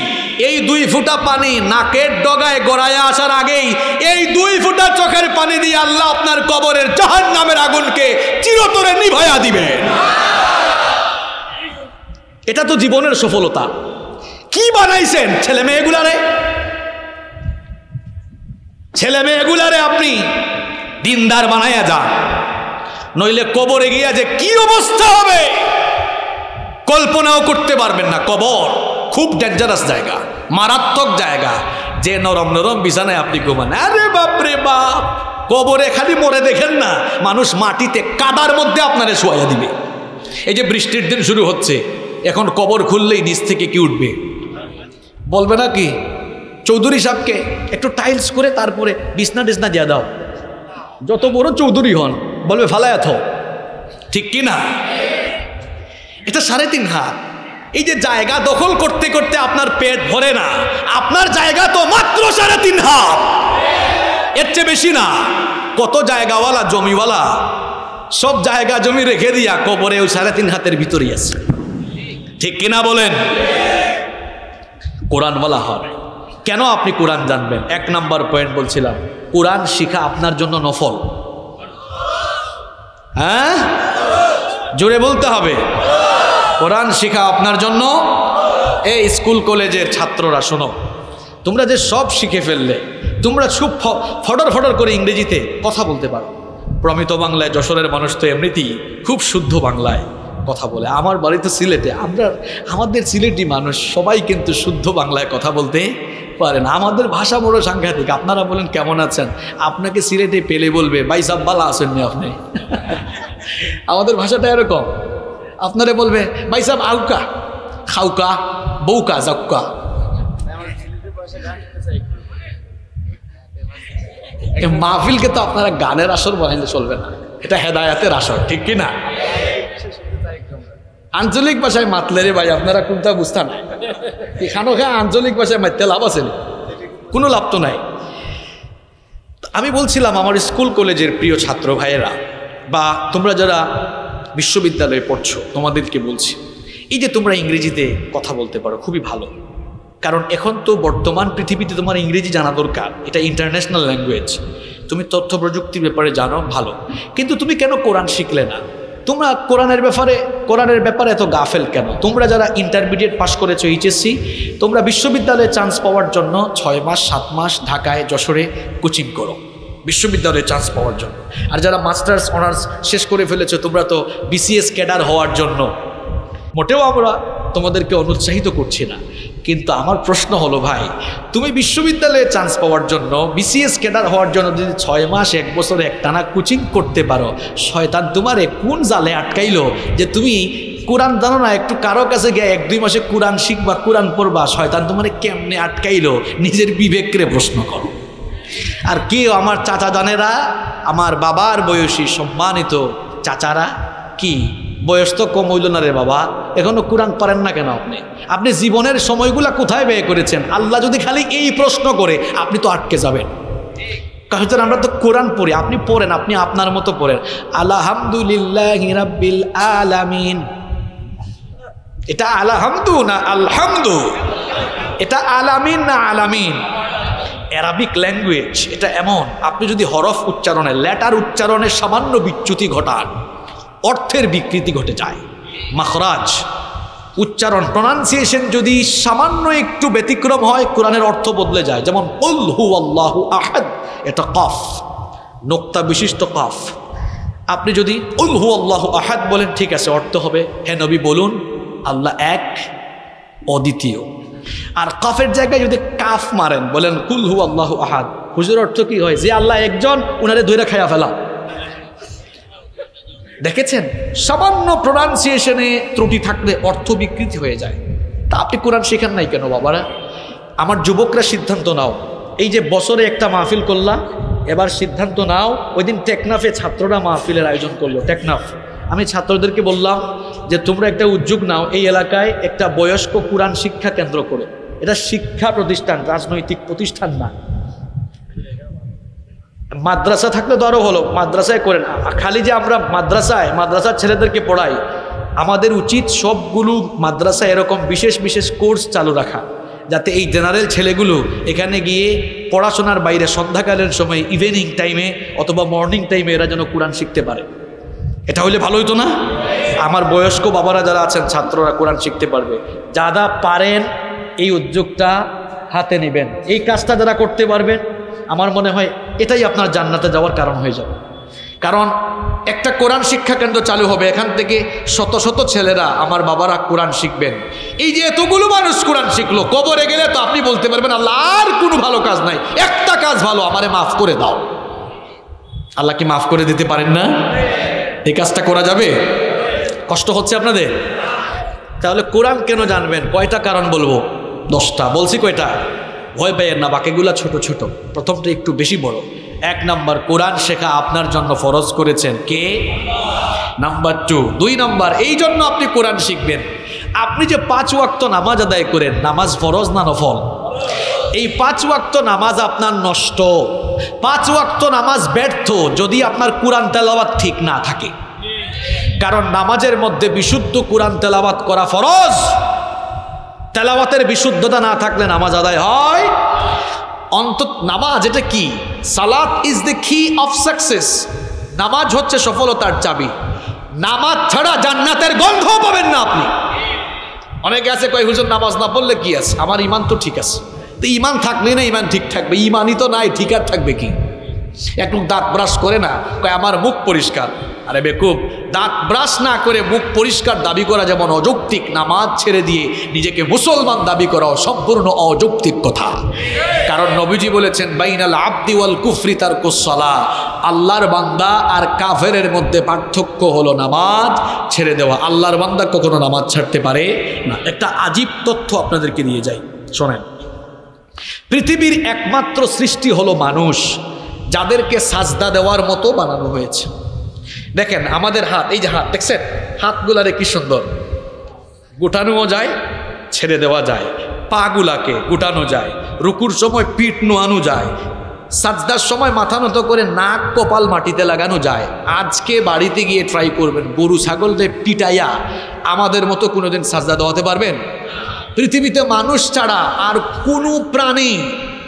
এই দুই ফুটা পানি নাকের ডগায় গড়ায় আসার আগেই, এই দুই ফুটা চোখের পানি দিয়ে আল্লাহ আপনার কবরের জাহান নামের আগুনকে চিরতরে নিভাইয়া দিবেন। এটা তো জীবনের সফলতা। কি বানাইছেন ছেলে মেয়েগুলারে ছেলে মেয়েগুলারে আপনি দিনদার বানাইয়া যান। নইলে কবরে গিয়া যে কি অবস্থা হবে, কল্পনাও করতে পারবেন না। কবর খুব ডেঞ্জারাস জায়গা, মারাত্মক জায়গা। যে নরম নরম বিছানায় আপনি ঘুমান, আরে বাপরে বাপ, কবরে খালি মরে দেখেন না, মানুষ মাটিতে কাদার মধ্যে আপনারে শোয়া দিবে। এই যে বৃষ্টির দিন শুরু হচ্ছে, এখন কবর খুললেই নিচ থেকে কি উঠবে? বলবে না কি? চৌধুরী সাহেবকে একটু টাইলস করে তারপরে বিছনা টিসনা দিয়ে দাও। যত বড় চৌধুরী হন, বলবে ফালায়াথ ঠিক কি না? এটা সাড়ে তিন হাত। এই যে জায়গা দখল করতে করতে আপনার পেট ভরে না, আপনার জায়গা তো মাত্র সাড়ে তিন হাত। এর চেয়ে বেশি না, কত জায়গাওয়ালা, জমিওয়ালা, সব জায়গা জমি রেখে দিয়া কবরে ওই সাড়ে তিন হাতের ভিতরেই আছে। ঠিক কিনা বলেন? কোরআনওয়ালা হন কেন আপনি কোরআন জানবেন? এক নাম্বার পয়েন্ট বলছিলাম, কোরআন শিখা আপনার জন্য নফল। হ্যাঁ? জোরে বলতে হবে। কোরআন শিখা আপনার জন্য? এই স্কুল কলেজের ছাত্ররা, শোনো, তোমরা যে সব শিখে ফেললে, তোমরা খুব ফটর ফটর করে ইংরেজিতে কথা বলতে পারো। প্রমিত বাংলায় যশোরের মানুষ তো এমনিতেই খুব শুদ্ধ বাংলায় কথা বলে। আমার বাড়িতে সিলেটে, আমরা, আমাদের সিলেটি মানুষ সবাই কিন্তু শুদ্ধ বাংলায় কথা বলতে পারেন। আমাদের ভাষা বড় সাংঘাতিক। আপনারা বলেন, কেমন আছেন? আপনাকে সিলেটে পেলে বলবে, ভাই সাব বালা আসেননি আপনি? আমাদের ভাষাটা এরকম। আপনারে বলবে, ভাই সাহেব, আউকা, খাউকা, বউকা, জাউকা। মাহফিলকে তো আপনারা গানের আসর বানাইলে চলবে না। এটা হেদায়াতের আসর, ঠিক কি না? আঞ্চলিক ভাষায় মাতলে রে ভাই, আপনারা কোনটা বুঝতে না এখানে আঞ্চলিক ভাষায় মারতে লাভ আছে কোনো লাভ তো নাই। আমি বলছিলাম আমার স্কুল কলেজের প্রিয় ছাত্র ভাইয়েরা, বা তোমরা যারা বিশ্ববিদ্যালয়ে পড়ছো, তোমাদেরকে বলছি, এই যে তোমরা ইংরেজিতে কথা বলতে পারো, খুবই ভালো। কারণ এখন তো বর্তমান পৃথিবীতে তোমার ইংরেজি জানা দরকার, এটা ইন্টারন্যাশনাল ল্যাঙ্গুয়েজ তুমি তথ্য প্রযুক্তির ব্যাপারে জানো, ভালো। কিন্তু তুমি কেন কোরআন শিখলে না? তোমরা কোরআনের ব্যাপারে কোরআনের ব্যাপারে এত গাফেল কেন? তোমরা যারা ইন্টারমিডিয়েট পাশ করেছ এইচএসসি তোমরা বিশ্ববিদ্যালয়ে চান্স পাওয়ার জন্য ছয় মাস, সাত মাস ঢাকায়, যশোরে কোচিং করো। বিশ্ববিদ্যালয়ে চান্স পাওয়ার জন্য। আর যারা মাস্টার্স অনার্স শেষ করে ফেলেছো, তোমরা তো বিসিএস ক্যাডার হওয়ার জন্য। মোটেও আমরা তোমাদেরকে অনুৎসাহিত করছি না। কিন্তু আমার প্রশ্ন হলো, ভাই, তুমি বিশ্ববিদ্যালয়ে চান্স পাওয়ার জন্য বিসিএস ক্যাডার হওয়ার জন্য যদি ছয় মাস, এক বছর একটানা কোচিং করতে পারো, শয়তান তোমারে কোন জালে আটকাইলো যে তুমি কোরআন জানো না, একটু কারও কাছে গিয়ে এক দুই মাসে কোরআন শিখবা, কোরআন পড়বা, শয়তান তোমার কেমনে আটকাইলো? নিজের বিবেককে প্রশ্ন করো। আর কেউ আমার চাচা জানেরা, আমার বাবার বয়সী সম্মানিত চাচারা কি? বয়স তো কম হইল না রে বাবা। এখনও কোরআন পারেন না কেন আপনি? আপনি জীবনের সময়গুলা কোথায় ব্যয় করেছেন? আল্লাহ যদি খালি এই প্রশ্ন করে, আপনি তো আটকে যাবেন। কারণ আমরা তো কোরআন পড়ি। আপনি পড়েন, আপনি আপনার মতো পড়েন। আলহামদুলিল্লাহ রাব্বিল আলামিন। এটা আলহামদু না আলহামদু? এটা আলামিন না আলামিন? অ্যারাবিক ল্যাঙ্গুয়েজ এটা এমন। আপনি যদি হরফ উচ্চারণে লেটার উচ্চারণে সামান্য বিচ্যুতি ঘটান অর্থের বিকৃতি ঘটে যায়। মাখরাজ, উচ্চারণ প্রনাউন্সিয়েশন যদি সামান্য একটু ব্যতিক্রম হয়, কোরআনের অর্থ বদলে যায়। যেমন উল্হু আল্লাহ আহাদ এটা কফ, নোক্তা বিশিষ্ট কফ। আপনি যদি উল্হু আল্লাহ আহাদ বলেন, ঠিক আছে, অর্থ হবে, হে নবী, বলুন, আল্লাহ এক, অদ্বিতীয়। আর কফের জায়গায় যদি কাফ মারেন, বলেন কুলহু আল্লাহ আহাদ হুজুর অর্থ কি হয়? যে আল্লাহ একজন, উনারে ধৈরা খাইয়া ফেলা। দেখেছেন? সামান্য প্রোনাউন্সিয়েশনে ত্রুটি থাকলে অর্থ বিকৃতি হয়ে যায়। তা আপনি কোরআন শেখান নাই কেন বাবারা? আমার যুবকরা সিদ্ধান্ত নাও। এই যে বছরে একটা মাহফিল করলা এবার সিদ্ধান্ত নাও ওই দিন টেকনাফে ছাত্ররা মাহফিলের আয়োজন করল, টেকনাফ। আমি ছাত্রদেরকে বললাম যে, তোমরা একটা উদ্যোগ নাও, এই এলাকায় একটা বয়স্ক কোরআন শিক্ষা কেন্দ্র করো। এটা শিক্ষা প্রতিষ্ঠান, রাজনৈতিক প্রতিষ্ঠান না। মাদ্রাসা থাকলে তো আরও হলো মাদ্রাসায় করেন। খালি যে আমরা মাদ্রাসায়, মাদ্রাসার ছেলেদেরকে পড়াই, আমাদের উচিত সবগুলো মাদ্রাসায় এরকম বিশেষ বিশেষ কোর্স চালু রাখা, যাতে এই জেনারেল ছেলেগুলো এখানে গিয়ে পড়াশোনার বাইরে সন্ধ্যাকালের সময় ইভিনিং টাইমে অথবা মর্নিং টাইমে এরা যেন কোরআন শিখতে পারে। এটা হলে ভালো হইতো না? আমার বয়স্ক বাবারা যারা আছেন, ছাত্ররা কোরআন শিখতে পারবে। যারা পারেন, এই উদ্যোগটা হাতে নেবেন। এই কাজটা যারা করতে পারবেন আমার মনে হয় এটাই আপনার জান্নাতে যাওয়ার কারণ হয়ে যাবে। কারণ একটা কোরআন শিক্ষা কেন্দ্র চালু হবে, এখান থেকে শত শত ছেলেরা আমার বাবারা কোরআন শিখবেন। এই যে এতগুলো মানুষ কোরআন শিখলো, কবরে গেলে তো আপনি বলতে পারবেন, আল্লাহ, আর কোনো ভালো কাজ নাই। একটা কাজ ভালো, আমারে মাফ করে দাও। আল্লাহ কি মাফ করে দিতে পারেন না? এই কাজটা করা যাবে? কষ্ট হচ্ছে আপনাদের? তাহলে কোরআন কেন জানবেন? কয়টা কারণ বলব? দশটা। বলছি কয়টা? ভয় পাইয়ের না, বাকিগুলা ছোট ছোট। প্রথমটা একটু বেশি বড়। এক নাম্বার, কোরআন শেখা আপনার জন্য ফরজ করেছেন। কে? নাম্বার টু দুই নাম্বার, এই জন্য আপনি কোরআন শিখবেন। আপনি যে পাঁচ ওয়াক্ত নামাজ আদায় করেন, নামাজ ফরজ না নফল? এই পাঁচ ওয়াক্ত নামাজ আপনার নষ্ট। পাঁচ ওয়াক্ত নামাজ ব্যর্থ যদি আপনার কোরআন তেলাওয়াত ঠিক না থাকে। কারণ নামাজের মধ্যে বিশুদ্ধ কোরআন তেলাওয়াত করা ফরজ। তেলাওয়াতের বিশুদ্ধতা না থাকলে নামাজ আদায় হয়? অন্ত নামাজ এটা কি? সালাত is the key of success নামাজ হচ্ছে সফলতার চাবি। নামাজ ছাড়া জান্নাতের গন্ধ পাবেন না আপনি। অনেকে আছে, কয়, হুজুর, নামাজ না পড়লে কি আছে? আমার ইমান তো ঠিক আছে। তো ইমান থাকলে না ইমান ঠিক থাকবে? ইমানই তো নাই, ঠিক আর থাকবে কি? একটু দাঁত ব্রাশ করে না, কয়, আমার মুখ পরিষ্কার। আরে বেকুব, দাঁত ব্রাশ না করে মুখ পরিষ্কার দাবি করা যেমন অযৌক্তিক, নামাজ ছেড়ে দিয়ে নিজেকে মুসলমান দাবি করাও সম্পূর্ণ অযৌক্তিক কথা। কারণ নবীজি বলেছেন, বাইনাল আব্দি ওয়াল কুফরি তার কুসলা আল্লাহর বান্দা আর কাফেরের মধ্যে পার্থক্য হলো নামাজ ছেড়ে দেওয়া। আল্লাহর বান্দা কখনো নামাজ ছাড়তে পারে না। একটা আজীব তথ্য আপনাদেরকে দিয়ে যাই, শোনেন। পৃথিবীর একমাত্র সৃষ্টি হলো মানুষ। যাদেরকে সাজদা দেওয়ার মতো বানানো হয়েছে। দেখেন, আমাদের হাত, এই যে হাত, দেখছেন? হাতগুলারে কি সুন্দর। গুটানোও যায়, ছেড়ে দেওয়া যায়। পাগুলাকে গুটানো যায়। রুকুর সময় পিঠ নোয়ানো যায়। সাজদার সময় মাথা নত করে নাক কপাল মাটিতে লাগানো যায়। আজকে বাড়িতে গিয়ে ট্রাই করবেন। গরু ছাগলদের পিটাইয়া আমাদের মতো কোনোদিন সাজদা দেওয়াতে পারবেন? পৃথিবীতে মানুষ ছাড়া আর কোনো প্রাণী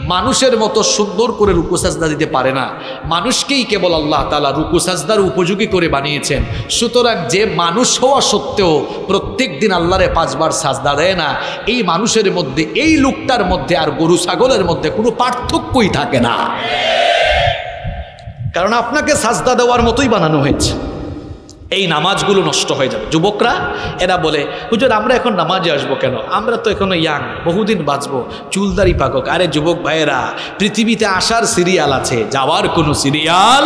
মানুষের মতো সুন্দর করে রুকু সাজদা দিতে পারে না। মানুষকেই কেবল আল্লাহ তালা রুকু সাজদার উপযোগী করে বানিয়েছেন। সুতরাং যে মানুষ হওয়া সত্ত্বেও প্রত্যেক দিন আল্লাহরে পাঁচবার সাজদা দেয় না, এই মানুষের মধ্যে, এই লোকটার মধ্যে আর গরু ছাগলের মধ্যে কোনো পার্থক্যই থাকে না। কারণ আপনাকে সাজদা দেওয়ার মতোই বানানো হয়েছে। এই নামাজগুলো নষ্ট হয়ে যাবে। যুবকরা, এরা বলে, হুজুর, আমরা এখন নামাজে আসব কেন? আমরা তো এখনও ইয়াং বহুদিন বাঁচবো, চুলদারি পাকক। আরে যুবক ভাইয়েরা, পৃথিবীতে আসার সিরিয়াল আছে, যাওয়ার কোনো সিরিয়াল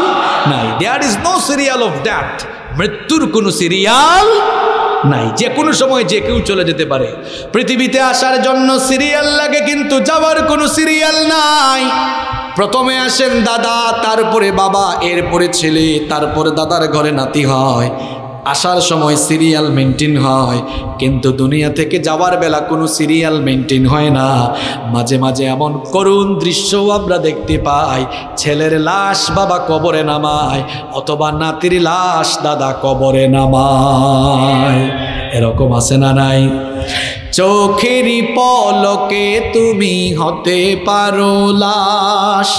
নাই। There is no serial of death মৃত্যুর কোনো সিরিয়াল নাই। যে কোনো সময় যে কেউ চলে যেতে পারে। পৃথিবীতে আসার জন্য সিরিয়াল লাগে, কিন্তু যাওয়ার কোনো সিরিয়াল নাই। প্রথমে আসেন দাদা তারপরে বাবা এরপরে ছেলে তারপরে দাদার ঘরে নাতি হয়। আসার সময় সিরিয়াল মেনটেন হয়, কিন্তু দুনিয়া থেকে যাওয়ার বেলা কোনো সিরিয়াল মেনটেন হয় না। মাঝে মাঝে এমন করুণ দৃশ্যও আমরা দেখতে পাই, ছেলের লাশ বাবা কবরে নামায়, অথবা নাতির লাশ দাদা কবরে নামায়। এরকম আছে না নাই? চোখেরই পলকে তুমি হতে পারো লাশ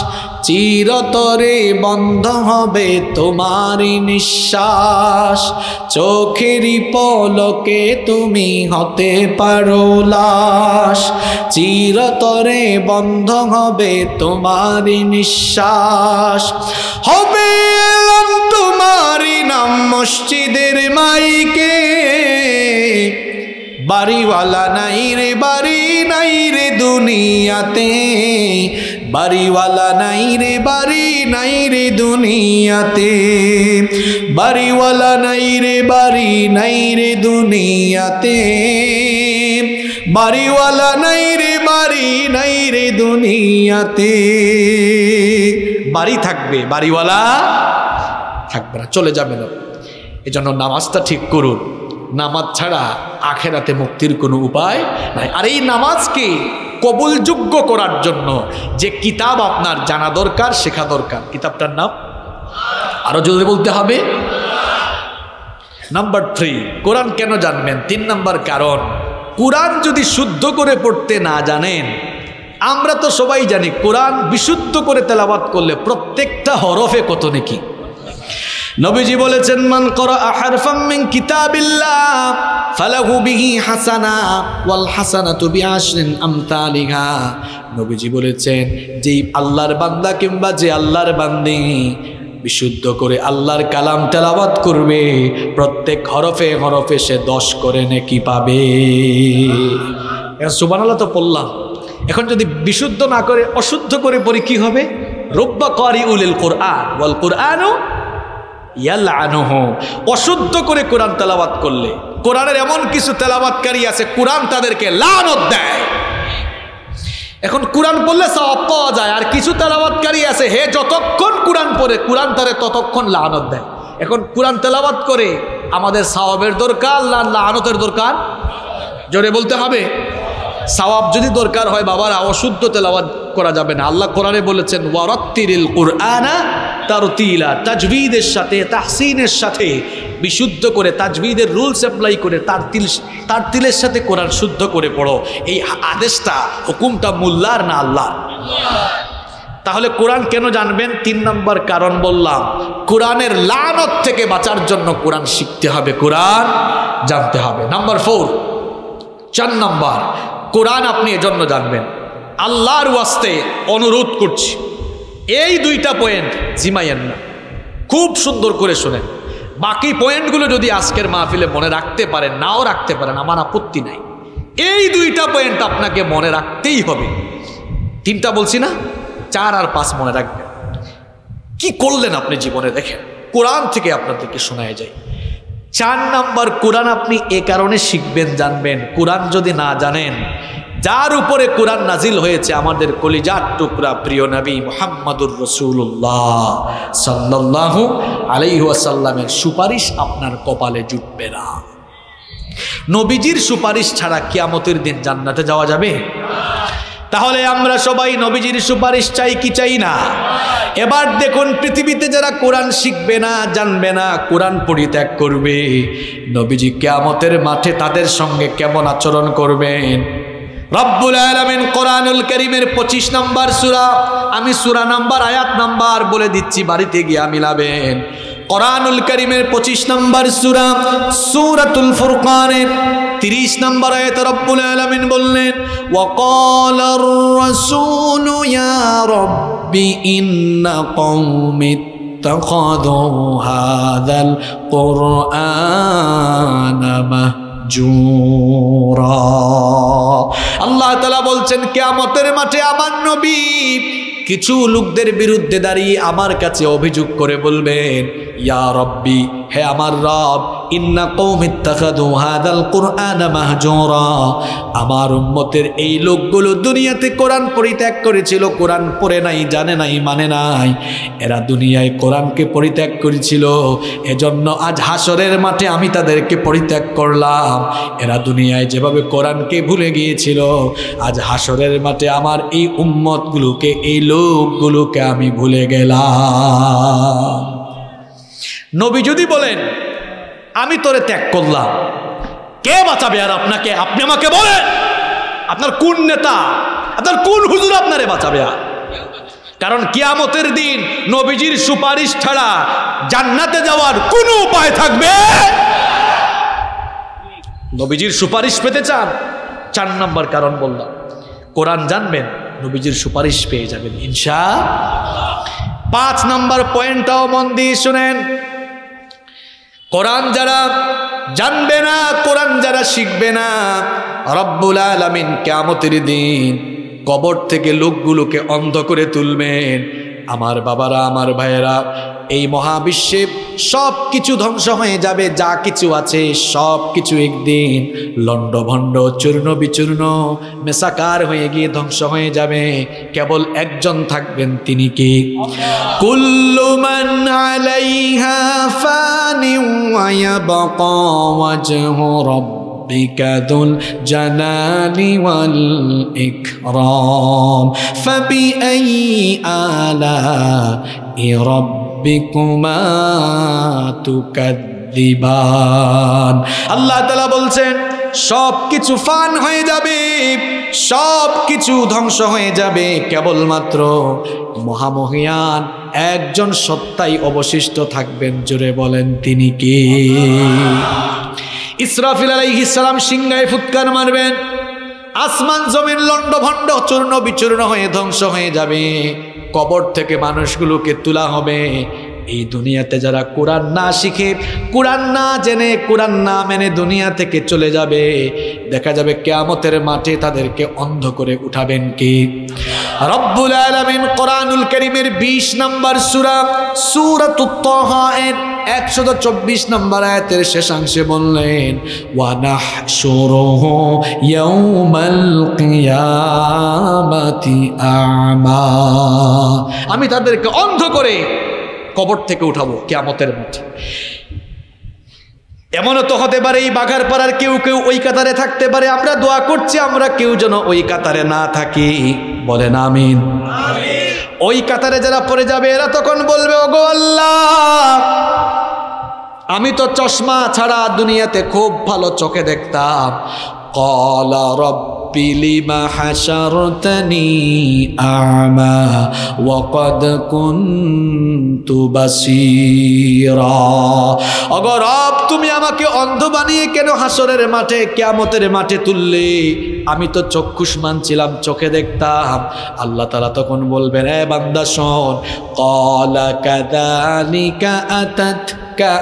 চিরতরে বন্ধ হবে তোমারই নিঃশ্বাস। চোখেরই পলকে তুমি হতে পারো লাশ। চিরতরে বন্ধ হবে তোমারই নিঃশ্বাস। হবে তোমারই নাম মসজিদের মাইকে। বাড়িওয়ালা নাই রে, বাড়ি নাই রে দুনিয়াতে। বাড়িওয়ালা নাই রে, বাড়ি নাই রে দুনিয়াতে। বাড়িওয়ালা নাই রে, বাড়ি নাই রে দুনিয়াতে। বাড়িওয়ালা নাই রে, বাড়ি নাই রে দুনিয়াতে। বাড়ি থাকবে, বাড়িওয়ালা থাকবে না, চলে যাবে না। এজন্য নামাজটা ঠিক করুন। নামাজ ছাড়া আখেরাতে মুক্তির কোনো উপায় নাই। আর এই নামাজকে কবুলযোগ্য করার জন্য যে কিতাব আপনার জানা দরকার, শেখা দরকার। কিতাবটার নাম? আরও জলদি বলতে হবে। নাম্বার থ্রি কোরআন কেন জানবেন? তিন নাম্বার কারণ, কোরআন যদি শুদ্ধ করে পড়তে না জানেন, আমরা তো সবাই জানি কোরআন বিশুদ্ধ করে তেলাবাত করলে প্রত্যেকটা হরফে কত নাকি? নবীজি বলেছেন, মান করা হারফাম মিন কিতাবিল্লাহ, ফালাহু বিহি হাসানা, ওয়াল হাসানাতু বিআশরিন আমসালিহা। নবীজি বলেছেন যে আল্লাহর বান্দা কিংবা যে আল্লাহর বান্দি বিশুদ্ধ করে আল্লাহর কালাম তেলাওয়াত করবে, প্রত্যেক হরফে হরফে সে দশ করে নেকি পাবে। সুবহানাল্লাহ তো পড়লাম। এখন যদি বিশুদ্ধ না করে, অশুদ্ধ করে পড়ি কি হবে? রব্বা করি উলিল কোরআন, ওয়াল কোরআনও অশুদ্ধ করে কোরআন তেলাবাত করলে। কোরআনের এমন কিছু তেলাবাতকারী আছে, কোরআন তাদেরকে লানত দেয়। এখন কোরআন পড়লে সব পাওয়া যায়, আর কিছু তেলাবাতকারী আছে, হে যতক্ষণ কোরআন পড়ে, কোরআন তারে ততক্ষণ লানত দেয়। এখন কোরআন তেলাবাত করে আমাদের সাওয়াবের দরকার লানতের দরকার? জোরে বলতে হবে। সাওয়াব যদি দরকার হয় বাবারা, অশুদ্ধ তেলাওয়াত করা যাবে না। আল্লাহ কোরআনে বলেছেন, ওয়ারত্তিরিল কুরআনা তারতিলা তাজবিদের সাথে, তাহসিনের সাথে বিশুদ্ধ করে, তাজবিদের রুলস অ্যাপ্লাই করে তার তিল তার তিলের সাথে কোরআন শুদ্ধ করে পড়ো। এই আদেশটা, হুকুমটা মোল্লার না আল্লাহ তাহলে কোরআন কেন জানবেন? তিন নম্বর কারণ বললাম, কোরআনের লানত থেকে বাঁচার জন্য কোরআন শিখতে হবে, কোরআন জানতে হবে। নাম্বার ফোর, চার নম্বর কোরআন আপনি এজন্য জানবেন। আল্লাহর ওয়াস্তে অনুরোধ করছি। এই দুইটা পয়েন্ট জিমাইয়েন না। খুব সুন্দর করে শোনেন। বাকি পয়েন্টগুলো যদি আজকের মাহফিলে মনে রাখতে পারেন, নাও রাখতে পারেন, আমার আপত্তি নাই। এই দুইটা পয়েন্ট আপনাকে মনে রাখতেই হবে। তিনটা বলছি না, চার আর পাঁচ মনে রাখবেন। কি করলেন আপনি জীবনে দেখেন? কোরআন থেকে আপনাদেরকে শোনায় যায় চার নাম্বার কোরআন আপনি এ কারণে শিখবেন, জানবেন। কোরআন যদি না জানেন, যার উপরে কোরআন নাজিল হয়েছে আমাদের কলিজার টুকরা প্রিয় নবী মোহাম্মদুর রসুল্লাহ সাল্লাহ আলাইসাল্লামের সুপারিশ আপনার কপালে জুটবে না। নবীজির সুপারিশ ছাড়া কিয়ামতের দিন জান্নাতে যাওয়া যাবে? তাহলে আমরা সবাই নবীজির সুপারিশ চাই কি চাই না? এবার দেখুন পৃথিবীতে যারা কোরআন শিখবে না, জানবে না, কোরআন পরিত্যাগ করবে, নবীজি কেয়ামতের মাঠে তাদের সঙ্গে কেমন আচরণ করবেন? রব্বুল আলমিন কোরআনুল করিমের পঁচিশ নম্বর সুরা, আমি সুরা নাম্বার, আয়াত নাম্বার বলে দিচ্ছি, বাড়িতে গিয়া মিলাবেন। কোরআনুল করিমের পঁচিশ নম্বর সুরা সুরাতুল ফুরকানের তিরিশ নম্বর আয়াত রব্বুল আলমিন বললেন وقال الرسول يا رب إن قوم اتخذوا هذا القرآن مهجورا আল্লাহ তালা বলছেন কেয়ামতের মাঠে আমার নবী কিছু লোকদের বিরুদ্ধে দাঁড়িয়ে আমার কাছে অভিযোগ করে বলবেন ইয়া রব্বি, হে আমার রব, ইন্না কৌমিত্তাখাদু হাদাল কুরআন মাহজুরা। আমার উম্মতের এই লোকগুলো দুনিয়াতে কোরআন পরিত্যাগ করেছিল, কোরআন পড়ে নাই, জানে নাই মানে নাই। এরা দুনিয়ায় কোরআনকে পরিত্যাগ করেছিল, এজন্য আজ হাসরের মাঠে আমি তাদেরকে পরিত্যাগ করলাম। এরা দুনিয়ায় যেভাবে কোরআনকে ভুলে গিয়েছিল, আজ হাসরের মাঠে আমার এই উম্মতগুলোকে, এই লোকগুলোকে আমি ভুলে গেলাম। নবী যদি বলেন, আমি তোরে ত্যাগ করলাম। কে বাঁচাবে আর আপনাকে? আপনি আমাকে বলেন। আপনার কোন নেতা, আপনার কোন হুজুর আপনারে বাঁচাবে আর? কারণ কিয়ামতের দিন নবীজির সুপারিশ ছাড়া জান্নাতে যাওয়ার কোনো উপায় থাকবে? নবীজির সুপারিশ পেতে চান? চার নম্বর কারণ বললাম। কোরআন জানবেন, নবীজির সুপারিশ পেয়ে যাবেন ইনশা পাঁচ নম্বর পয়েন্টটাও মন দিয়ে শুনেন। কোরআন যারা জানবে না, কোরআন যারা শিখবে না, রব্বুল আলমিন কেমতের দিন কবর থেকে লোকগুলোকে অন্ধ করে তুলবেন। আমার বাবারা, আমার ভাইয়েরা এই মহাবিশ্বে সব কিছু ধ্বংস হয়ে যাবে যা কিছু আছে সব কিছু একদিন লণ্ডভণ্ড চূর্ণ বিচূর্ণ মেসাকার হয়ে গিয়ে ধ্বংস হয়ে যাবে কেবল একজন থাকবেন তিনি কি কুল্লুমান আলাইহা ফানি ওয়ায়াবকা ওয়াজহু রাব্ব ربك ذو الجلال والإكرام فبأي آلاء ربكما تكذبان আল্লাহ তালা বলছেন সব কিছু ফান হয়ে যাবে সব কিছু ধ্বংস হয়ে যাবে কেবলমাত্র মহামহিয়ান একজন সত্তাই অবশিষ্ট থাকবেন জুড়ে বলেন তিনি কি ইসরাফিল আলাইহিসালাম সিংহায় ফুৎকার মারবেন আসমান জমির লন্ড ভণ্ড চূর্ণ বিচূর্ণ হয়ে ধ্বংস হয়ে যাবে। কবর থেকে মানুষগুলোকে তোলা হবে। এই দুনিয়াতে যারা কোরআন না শিখে, কোরআন না জেনে, কোরআন না মেনে দুনিয়া থেকে চলে যাবে, দেখা যাবে কেয়ামতের মাঠে তাদেরকে অন্ধ করে উঠাবেন কি? রব্বুল আলমিন কোরআনুল করিমের বিশ নম্বর সুরা সুরাত এর একশত চব্বিশ নম্বর আয়াতের শেষাংশে বললেন ওয়ানাহ সুরহ আমা। আমি তাদেরকে অন্ধ করে কবর থেকে উঠাবো কেয়ামতের মাঠে এমনও তো হতে পারে এই বাঘার পাড়ার কেউ কেউ ওই কাতারে থাকতে পারে। আমরা দোয়া করছি, আমরা কেউ যেন ওই কাতারে না থাকি। বলেন আমিন। ওই কাতারে যারা পড়ে যাবে, এরা তখন বলবে, ওগো আল্লাহ, আমি তো চশমা ছাড়া দুনিয়াতে খুব ভালো চোখে দেখতাম। কলা রব لم حشرتني أعمى وقد كنت بصيرا অগর রব তুমি আমাকে অন্ধ বানিয়ে কেন হাসরের মাঠে কেয়ামতের মাঠে তুললে আমি তো চক্ষুষ্মান ছিলাম চোখে দেখতাম আল্লাহ তালা তখন বলবেন এ বান্দা শোন কলা কাদালিকা আতাত কা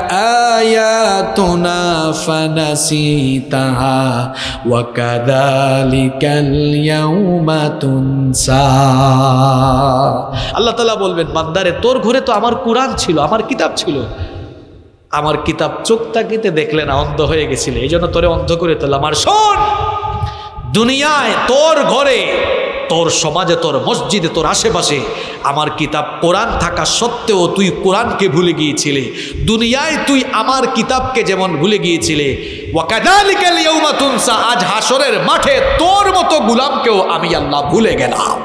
আল্লাহ তালা বলবেন মান্দারে তোর ঘরে তো আমার কুরআন ছিল, আমার কিতাব ছিল। আমার কিতাব চোখ তাকিতে দেখলে না, অন্ধ হয়ে গেছিল। এই জন্য তোরে অন্ধ করে তোলাম। আর শোন, দুনিয়ায় তোর ঘরে তোর সমাজে, তোর মসজিদে, তোর আশেপাশে আমার কিতাব কোরআন থাকা সত্ত্বেও তুই কোরআনকে ভুলে গিয়েছিলে। দুনিয়ায় তুই আমার কিতাবকে যেমন ভুলে গিয়েছিলে। আজ হাসরের মাঠে তোর মতো গুলামকেও আমি আল্লাহ ভুলে গেলাম।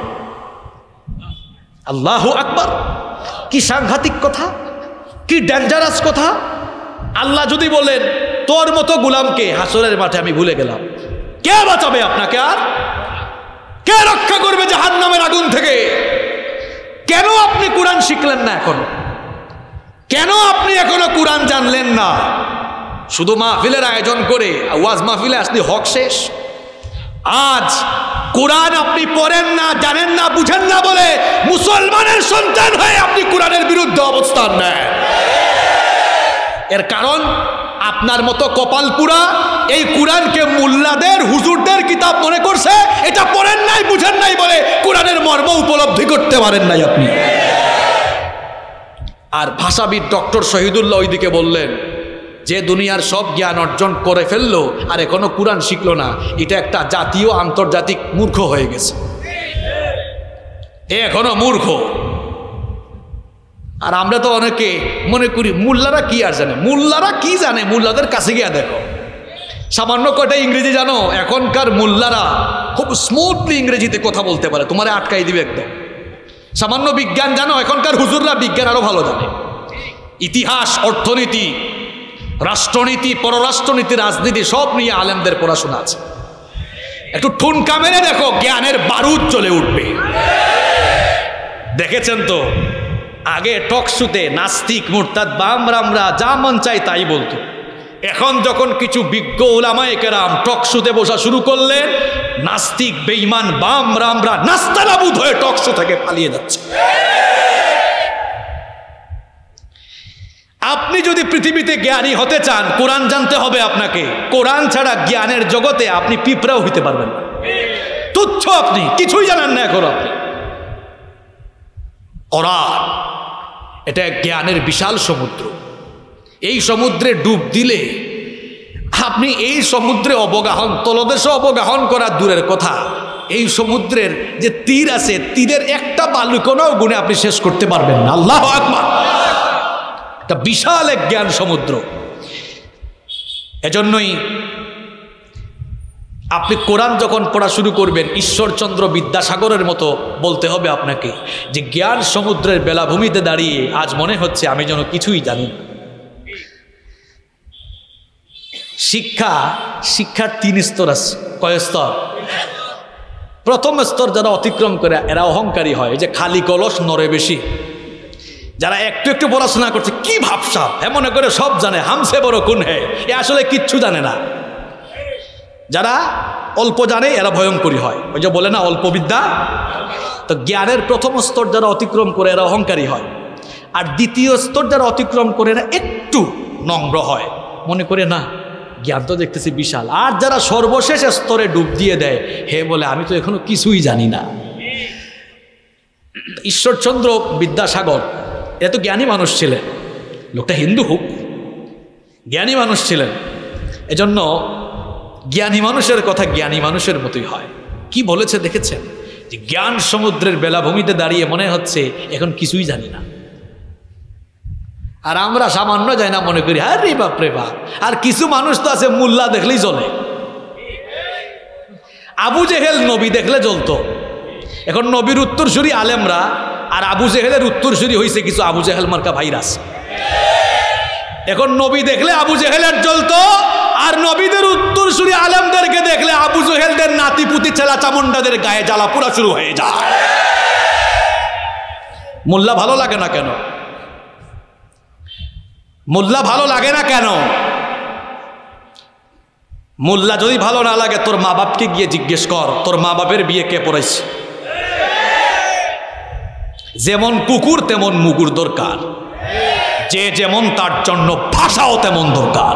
আল্লাহ আকবর। কি সাংঘাতিক কথা, কি ডেঞ্জারাস কথা। আল্লাহ যদি বলেন, তোর মতো গুলামকে হাসরের মাঠে আমি ভুলে গেলাম, কে বাঁচাবে আপনাকে আর? কে রক্ষা করবে জাহান নামের আগুন থেকে? কেন আপনি কোরআন শিখলেন না এখনও? কেন আপনি এখনও কোরআন জানলেন না? শুধু মাহফিলের আয়োজন করে, ওয়াজ মাহফিলে আসলে হক শেষ? আজ কোরআন আপনি পড়েন না, জানেন না, বুঝেন না বলে মুসলমানের সন্তান হয়ে আপনি কোরআনের বিরুদ্ধে অবস্থান নেন। এর কারণ আপনার মতো কপাল পুরা এই কোরআনকে মুল্লাদের, হুজুরদের কিতাব মনে করছে, এটা পড়েন নাই, বুঝেন নাই বলে কোরআনের মর্ম উপলব্ধি করতে পারেন নাই আপনি। আর ভাষাবিদ ডক্টর শহীদুল্লাহ ওইদিকে বললেন, যে দুনিয়ার সব জ্ঞান অর্জন করে ফেলল, আর এখনও কোরআন শিখলো না, এটা একটা জাতীয় আন্তর্জাতিক মূর্খ হয়ে গেছে। এখনও মূর্খ। আর আমরা তো অনেকে মনে করি, মোল্লারা কি আর জানে? মোল্লারা কি জানে? মোল্লাদের কাছে গিয়া দেখো। সামান্য কটা ইংরেজি জানো? এখনকার মোল্লারা খুব স্মুথলি ইংরেজিতে কথা বলতে পারে। তোমার আটকাই দিবে একদম। সামান্য বিজ্ঞান জানো? এখনকার হুজুররা বিজ্ঞান আরও ভালো জানে। ইতিহাস, অর্থনীতি, রাষ্ট্রনীতি, পররাষ্ট্রনীতি, রাজনীতি, সব নিয়ে আলেমদের পড়াশোনা আছে। একটু ঠুনকা মেরে দেখো, জ্ঞানের বারুদ চলে উঠবে। দেখেছেন তো? আগে টকশুতে নাস্তিক, মোরতাদ, বাম রামরা, যা মন চাই তাই বলতো। এখন যখন কিছু বিজ্ঞ ওলামায় কেরাম টকশুতে বসা শুরু করলেন, নাস্তিক বেইমান বাম রামরা নাস্তানাবুদ হয়ে টকশু থেকে পালিয়ে যাচ্ছে। আপনি যদি পৃথিবীতে জ্ঞানী হতে চান, কোরআন জানতে হবে আপনাকে। কোরআন ছাড়া জ্ঞানের জগতে আপনি পিঁপড়াও হইতে পারবেন না। তুচ্ছ আপনি, কিছুই জানেন না এখন আপনি। এটা জ্ঞানের বিশাল সমুদ্র। এই সমুদ্রে ডুব দিলে আপনি এই সমুদ্রে অবগাহন, তলদেশে অবগাহন করা দূরের কথা। এই সমুদ্রের যে তীর আছে, তীরের একটা বালুকোনাও গুণে আপনি শেষ করতে পারবেন না। আল্লাহ একটা বিশাল এক জ্ঞান সমুদ্র। এজন্যই আপনি কোরআন যখন পড়া শুরু করবেন, ঈশ্বরচন্দ্র বিদ্যাসাগরের মতো বলতে হবে আপনাকে যে জ্ঞান সমুদ্রের বেলাভূমিতে দাঁড়িয়ে আজ মনে হচ্ছে আমি যেন কিছুই জানি না। শিক্ষা, শিক্ষার তিন স্তর আছে। কয় স্তর? প্রথম স্তর যারা অতিক্রম করে, এরা অহংকারী হয় যে খালি কলস নরে বেশি। যারা একটু একটু পড়াশোনা করছে, কি ভাবসাব এমন করে সব জানে হামসে বড় কোন হে। এ আসলে কিচ্ছু জানে না। যারা অল্প জানে, এরা ভয়ঙ্করী হয়। ওই যে বলে না, অল্প বিদ্যা? তো জ্ঞানের প্রথম স্তর যারা অতিক্রম করে, এরা অহংকারী হয়। আর দ্বিতীয় স্তর যারা অতিক্রম করে, এরা একটু নম্র হয়। মনে করে না, জ্ঞান তো দেখতেছি বিশাল। আর যারা সর্বশেষ স্তরে ডুব দিয়ে দেয়, হে বলে, আমি তো এখনও কিছুই জানি না। ঈশ্বরচন্দ্র বিদ্যাসাগর এত জ্ঞানী মানুষ ছিলেন। লোকটা হিন্দু হোক, জ্ঞানী মানুষ ছিলেন। এজন্য জ্ঞানী মানুষের কথা জ্ঞানী মানুষের মতোই হয়। কি বলেছে দেখেছেন? যে জ্ঞান সমুদ্রের বেলাভূমিতে দাঁড়িয়ে মনে হচ্ছে, এখন কিছুই জানি না। আর আমরা সামান্য যাই না মনে করি, আরে বাপ রে বাপ, আর কিছু মানুষ তো আছে মুল্লা দেখলেই চলে আবু জেহেল নবী দেখলে জ্বলতো। এখন নবীর উত্তরসূরি আলেমরা, আর আবু জেহেলের উত্তরসূরি হয়েছে কিছু আবু জেহেল মার্কা ভাইরাস। এখন নবী দেখলে আবু জেহেলের জ্বলতো আর নবীদের উত্তরসূরি আলমদেরকে দেখলে আবু নাতি পুতি ছেলা চামুন্ডাদের গায়ে জ্বালা পুরা শুরু হয়ে যায়। মোল্লা ভালো লাগে না কেন? মোল্লা ভালো লাগে না কেন? মোল্লা যদি ভালো না লাগে, তোর মা বাপকে গিয়ে জিজ্ঞেস কর, তোর মা বাপের বিয়ে কে পড়াইছে? যেমন কুকুর, তেমন মুগুর দরকার। যে যেমন তার জন্য ভাষাও তেমন দরকার।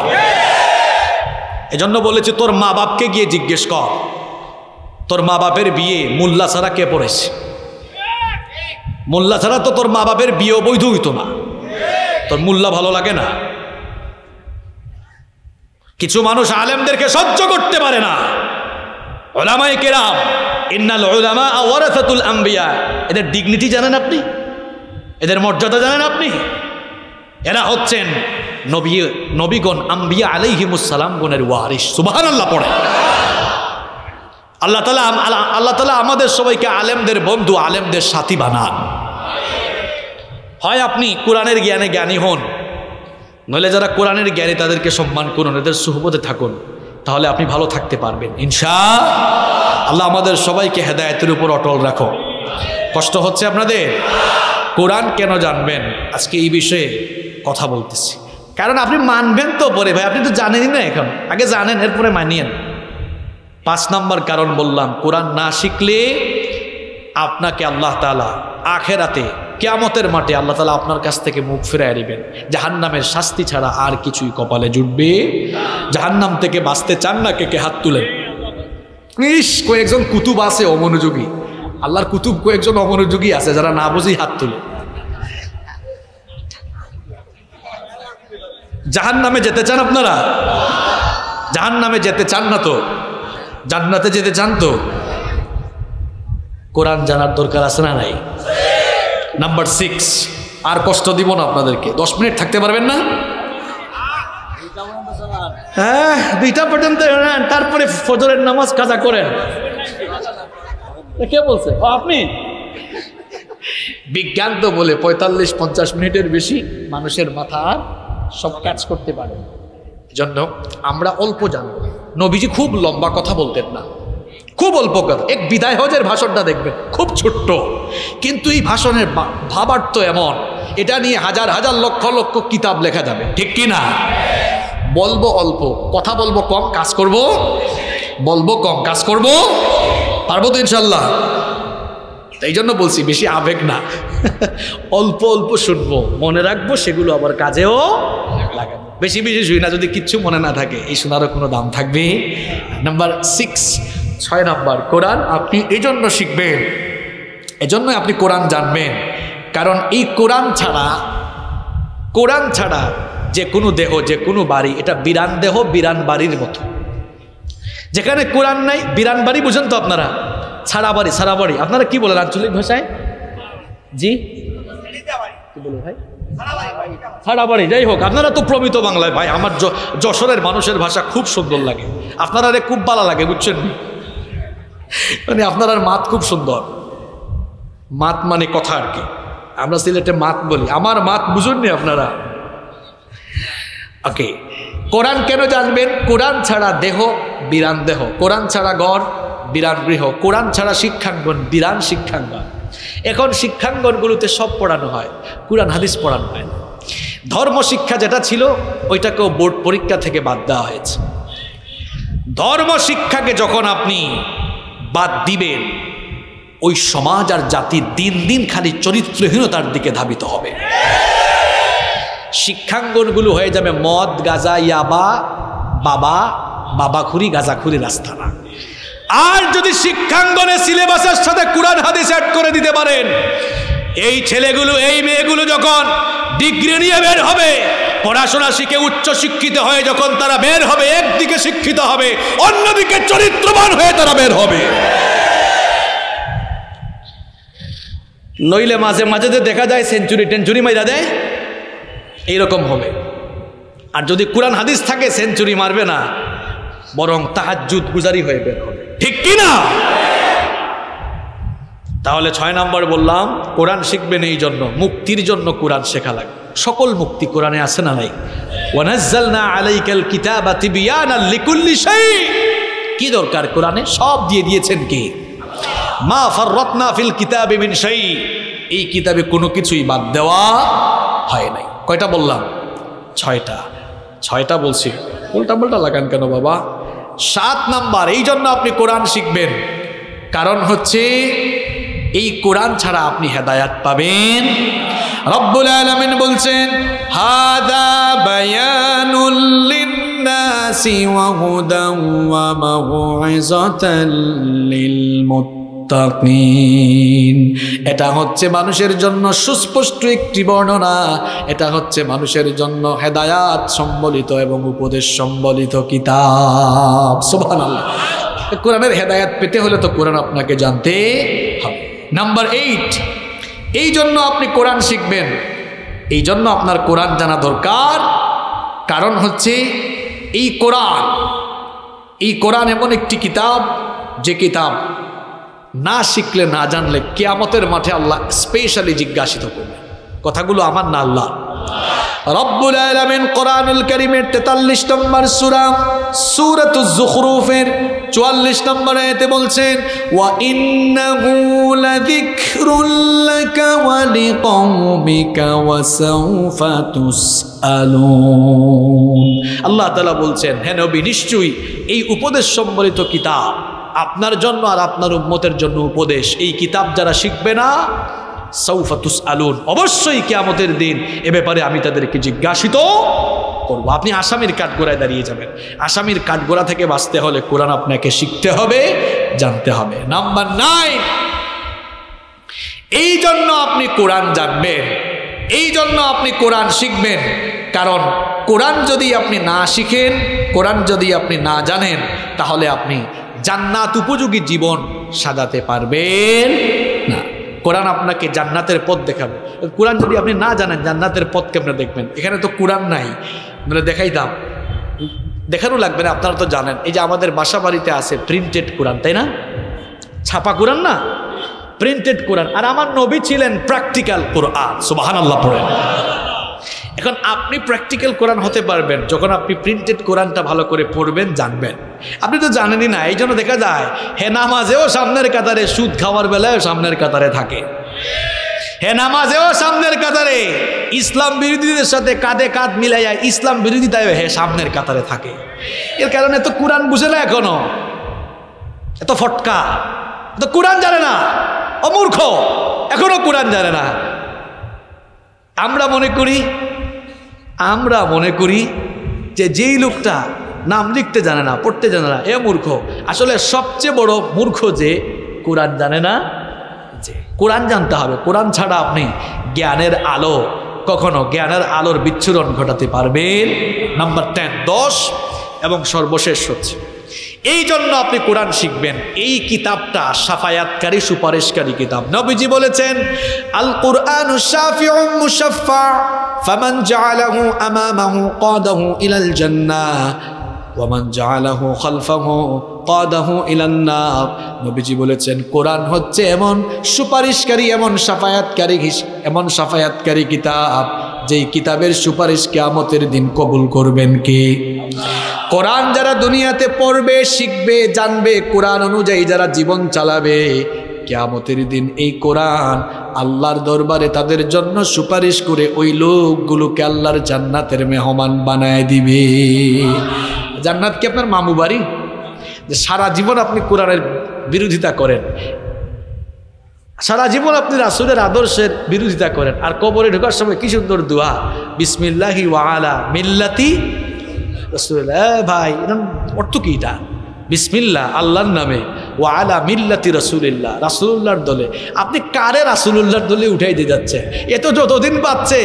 এজন্য বলেছে, তোর মা বাপকে গিয়ে জিজ্ঞেস কর, তোর মা বাপের বিয়ে মোল্লা ছাড়া কে পড়েছে? মোল্লা ছাড়া তো তোর মা বাপের বিয়ে বৈধ হইতো না। তোর মোল্লা ভালো লাগে না। কিছু মানুষ আলেমদেরকে সহ্য করতে পারে না। ওলামাই কেরাম, ইন্নাল আম্বিয়া। এদের ডিগনিটি জানেন আপনি? এদের মর্যাদা জানেন আপনি? এরা হচ্ছেন নবী নবীগণ আম্বিয়া আলাইহিমুসালাম গণের ওয়ারিস সুবাহান আল্লাহ পড়ে। আল্লাহ তালা আল্লাহ তালা আমাদের সবাইকে আলেমদের বন্ধু, আলেমদের সাথী বানান। হয় আপনি কোরআনের জ্ঞানে জ্ঞানী হন, নইলে যারা কোরআনের জ্ঞানী তাদেরকে সম্মান করুন, এদের সুহবতে থাকুন, তাহলে আপনি ভালো থাকতে পারবেন, ইনশা আল্লাহ আমাদের সবাইকে হেদায়তের উপর অটল রাখো। কষ্ট হচ্ছে আপনাদের? কোরআন কেন জানবেন? আজকে এই বিষয়ে কথা বলতেছি। কারণ আপনি মানবেন তো পরে, ভাই, আপনি তো জানেনই না এখন। আগে জানেন, এরপরে মানিয়েন। পাঁচ নম্বর কারণ বললাম, কোরআন না শিখলে আপনাকে আল্লাহ তালা আখেরাতে, কেয়ামতের মাঠে আল্লাহ তালা আপনার কাছ থেকে মুখ ফিরাই দিবেন। জাহান্নামের শাস্তি ছাড়া আর কিছুই কপালে জুটবে জাহান্নাম থেকে বাঁচতে চান না কে কে হাত তুলেন ইস, কয়েকজন কুতুব আছে অমনোযোগী। আল্লাহর কুতুব কয়েকজন অমনোযোগী আছে, যারা না বুঝেই হাত তুলে। জাহান নামে যেতে চান আপনারা? জাহান নামে যেতে চান না তো? জান্নাতে যেতে চান তো? কোরআন জানার দরকার আছে না নাই? নাম্বার সিক্স আর কষ্ট দিব না আপনাদেরকে। দশ মিনিট থাকতে পারবেন না? হ্যাঁ দুইটা পর্যন্ত তারপরে ফজরের নামাজ কাজা করেন। কে বলছে? আপনি? বিজ্ঞান তো বলে পঁয়তাল্লিশ পঞ্চাশ মিনিটের বেশি মানুষের মাথা আর সব কাজ করতে পারে। জন্য আমরা অল্প জানব নবীজি খুব লম্বা কথা বলতেন না। খুব অল্প কথা। এক বিদায় হজের ভাষণটা দেখবেন, খুব ছোট্ট। কিন্তু এই ভাষণের ভাবার্থ এমন, এটা নিয়ে হাজার হাজার লক্ষ লক্ষ কিতাব লেখা যাবে। ঠিক কি না? বলব অল্প, কথা বলব কম, কাজ করব। বলব কম, কাজ করব। পারব তো ইনশাল্লাহ। এই জন্য বলছি বেশি আবেগ না। অল্প অল্প শুনব। মনে রাখব সেগুলো আবার কাজেও লাগাবো। বেশি বেশি শুই না, যদি কিচ্ছু মনে না থাকে, এই শোনারও কোনো দাম থাকবে। নাম্বার সিক্স ছয় নাম্বার, কোরআন আপনি এই জন্য শিখবেন। এজন্য আপনি কোরআন জানবেন। কারণ এই কোরআন ছাড়া কোরআন ছাড়া যে কোনো দেহ, যে কোনো বাড়ি, এটা বিরান দেহ, বিরান বাড়ির মতো। যেখানে কোরআন নাই, বিরান বাড়ি বুঝেন তো আপনারা। ছাড়া বাড়ি ছাড়া বাড়ি আপনারা কি বলেন আঞ্চলিক ভাষায়? জি? কি বলে ভাই? ছাড়া বাড়ি যাই হোক, আপনারা তো প্রমিত বাংলায় ভাই। আমার যশোরের মানুষের ভাষা খুব সুন্দর লাগে। আপনারা খুব ভালো লাগে, বুঝছেন? মানে আপনার মাত খুব সুন্দর। মাত মানে কথা আর কি। আমরা সিলেটে মাত বলি। আমার মাত বুঝুননি আপনারা? ওকে। কোরআন কেন জানবেন? কোরআন ছাড়া দেহ বিরান দেহ। কোরআন ছাড়া গড় বিরান গৃহ। কোরআন ছাড়া শিক্ষাঙ্গন বিরান শিক্ষাঙ্গন। এখন শিক্ষাঙ্গনগুলোতে সব পড়ানো হয়, কোরআন, হাদিস পড়ানো হয় না। ধর্ম শিক্ষা যেটা ছিল, ওইটাকেও বোর্ড পরীক্ষা থেকে বাদ দেওয়া হয়েছে। ধর্ম শিক্ষাকে যখন আপনি বাদ দিবেন, ওই সমাজ আর জাতি দিন দিন খালি চরিত্রহীনতার দিকে ধাবিত হবে। শিক্ষাঙ্গনগুলো হয়ে যাবে মদ, গাজা, ইয়াবা, বাবা, বাবাখুরি গাজাখুরি রাস্তানা আর যদি শিক্ষাঙ্গনে সিলেবাসের সাথে কোরআন, হাদিস অ্যাড করে দিতে পারেন, এই ছেলেগুলো, এই মেয়েগুলো যখন ডিগ্রি নিয়ে বের হবে, পড়াশোনা শিখে উচ্চ শিক্ষিত হয়ে যখন তারা বের হবে, একদিকে শিক্ষিত হবে, অন্যদিকে চরিত্রবান হয়ে তারা বের হবে। নইলে মাঝে মাঝে যে দেখা যায় সেঞ্চুরি টেঞ্চুরি মাইরা দেয়, এইরকম হবে। আর যদি কোরআন, হাদিস থাকে সেঞ্চুরি মারবে না, বরং তাহাজুদ গুজারি হয়ে বের হবে। ঠিক কি না তাহলে ছয় নম্বর বললাম, কোরআন শিখবেন এই জন্য, মুক্তির জন্য কোরআন শেখা লাগে। সকল মুক্তি কোরআনে আছে না নাই? ওয়ানাজ্জালনা আলাইকাল কিতাবা তিবিয়ানাল লিকুল্লি শাই। কি দরকার কোরআনে? সব দিয়ে দিয়েছেন কি? মা ফাররাতনা ফিল কিতাবি মিন কিতাবে কোনো কিছুই বাদ দেওয়া হয় নাই। কয়টা বললাম? ছয়টা। ছয়টা বলছি। উল্টা পাল্টা লাগান কেন বাবা? সাত নাম্বার, এই জন্য আপনি কোরআন শিখবেন। কারণ হচ্ছে, এই কোরআন ছাড়া আপনি হেদায়াত পাবেন। রব্বুল আলমিন বলছেন, হাদা বায়ানুল্লিন্নাসি ওয়া হুদা ওয়া মাউইজাতাল লিল মুত্তাকিন এটা হচ্ছে মানুষের জন্য সুস্পষ্ট একটি বর্ণনা। এটা হচ্ছে মানুষের জন্য হেদায়াত সম্বলিত এবং উপদেশ সম্বলিত কিতাব। সুবহানাল্লাহ। কোরআনের হেদায়াত পেতে হলে তো কোরআন আপনাকে জানতে হবে। নাম্বার এইট, এই জন্য আপনি কোরআন শিখবেন। এই জন্য আপনার কোরআন জানা দরকার। কারণ হচ্ছে এই কোরআন এই কোরআন এমন একটি কিতাব, যে কিতাব না শিখলে, না জানলে কেয়ামতের মাঠে আল্লাহ স্পেশালি জিজ্ঞাসিত করবে কথাগুলো আমার না আল্লাহ রব্বুল আলামিন কোরআনুল কারীমের 43 নম্বর সূরা সূরাতুজ জুখরুফের 44 নম্বর আয়াতে বলছেন, ওয়া ইন্নাহু লাযিকরুল লাকা ওয়া লিকওমিকা ওয়া সাওফা তুসআলুন। আল্লাহ তাআলা বলছেন, হে নবী, নিশ্চয়ই এই উপদেশ সম্বলিত কিতাব আপনার জন্য আর আপনার উম্মতের জন্য উপদেশ। এই কিতাব যারা শিখবে না সৌফাতুস আলুন অবশ্যই কিয়ামতের দিন এ ব্যাপারে আমি তাদেরকে জিজ্ঞাসিত করব। আপনি আসামির কাঠগোড়ায় দাঁড়িয়ে যাবেন। আসামির কাঠগোড়া থেকে বাঁচতে হলে কোরআন আপনাকে শিখতে হবে, জানতে হবে। নাম্বার নাইন, এই জন্য আপনি কোরআন জানবেন। এই জন্য আপনি কোরআন শিখবেন। কারণ কোরআন যদি আপনি না শিখেন, কোরআন যদি আপনি না জানেন, তাহলে আপনি জান্নাত উপযোগী জীবন সাজাতে পারবেন না। কোরআন আপনাকে জান্নাতের পথ দেখাবে। কোরআন যদি আপনি না জানেন, জান্নাতের পথ কেমনে দেখবেন? এখানে তো কোরআন নাই। মানে দেখাই দাম দেখানো লাগবে না, আপনারা তো জানেন। এই যে আমাদের বাসা বাড়িতে আছে প্রিন্টেড কোরআন, তাই না? ছাপা কোরআন না? প্রিন্টেড কোরআন। আর আমার নবী ছিলেন প্র্যাকটিক্যাল কোরআন। সুবাহান আল্লাহ পড়েন। এখন আপনি প্র্যাকটিক্যাল কোরআন হতে পারবেন, যখন আপনি প্রিন্টেড কোরআনটা ভালো করে পড়বেন, জানবেন। আপনি তো জানেনই না এই জন্য দেখা যায়, হে নামাজেও সামনের কাতারে সুদ খাওয়ার বেলায় সামনের কাতারে থাকে। হে নামাজেও সামনের কাতারে ইসলাম বিরোধীদের সাথে কাঁধে কাঁধ মিলাইয়া ইসলাম বিরোধিতায় হে সামনের কাতারে থাকে। এর কারণে তো কোরআন বুঝে না এখনও। এত ফটকা। তো কোরআন জানে না। অমূর্খ। এখনও কোরআন জানে না। আমরা মনে করি আমরা মনে করি যে যেই লোকটা নাম লিখতে জানে না, পড়তে জানে না, এ মূর্খ। আসলে সবচেয়ে বড় মূর্খ যে কোরআন জানে না যে। কোরআন জানতে হবে। কোরআন ছাড়া আপনি জ্ঞানের আলো কখনো জ্ঞানের আলোর বিচ্ছুরণ ঘটাতে পারবেন। নাম্বার টেন দশ এবং সর্বশেষ হচ্ছে। এই জন্য আপনি কোরআন শিখবেন। এই কিতাবটা সাফায়াতকারী, সুপারিশকারী কিতাব। নবীজি বলেছেন আল কোরআন ফামান জাআলাহু আমামাহু কাদাহু ইলাল জান্নাহ। ওয়ামান জাআলাহু খালফাহু কাদাহু ইলান নার নবীজি বলেছেন, কোরআন হচ্ছে এমন সুপারিশকারী, এমন সাফায়াতকারী এমন সাফায়াতকারী কিতাব, যেই কিতাবের সুপারিশ কেয়ামতের দিন কবুল করবেন কে? কোরআন যারা দুনিয়াতে পড়বে, শিখবে, জানবে, কোরআন অনুযায়ী যারা জীবন চালাবে, কেয়ামতের দিন এই কোরআন আল্লাহর দরবারে তাদের জন্য সুপারিশ করে ওই লোকগুলোকে আল্লাহর জান্নাতের মেহমান বানায় দিবে। জান্নাত কি আপনার মামু বাড়ি? যে সারা জীবন আপনি কোরআনের বিরোধিতা করেন। সারা জীবন আপনি রাসুলের আদর্শের বিরোধিতা করেন। আর কবরে ঢোকার সময় কি সুন্দর দোয়া। বিসমিল্লাহি ওয়ালা মিল্লাতি রসুল ভাই এরকম অর্থ কি এটা? বিসমিল্লা আল্লাহর নামে। ও আলা মিল্লাতি রসুলিল্লাহ রাসুল্লাহর দলে। আপনি কারে রাসুলুল্লাহর দলে উঠাই দিয়ে যাচ্ছে এ তো যতদিন পাচ্ছে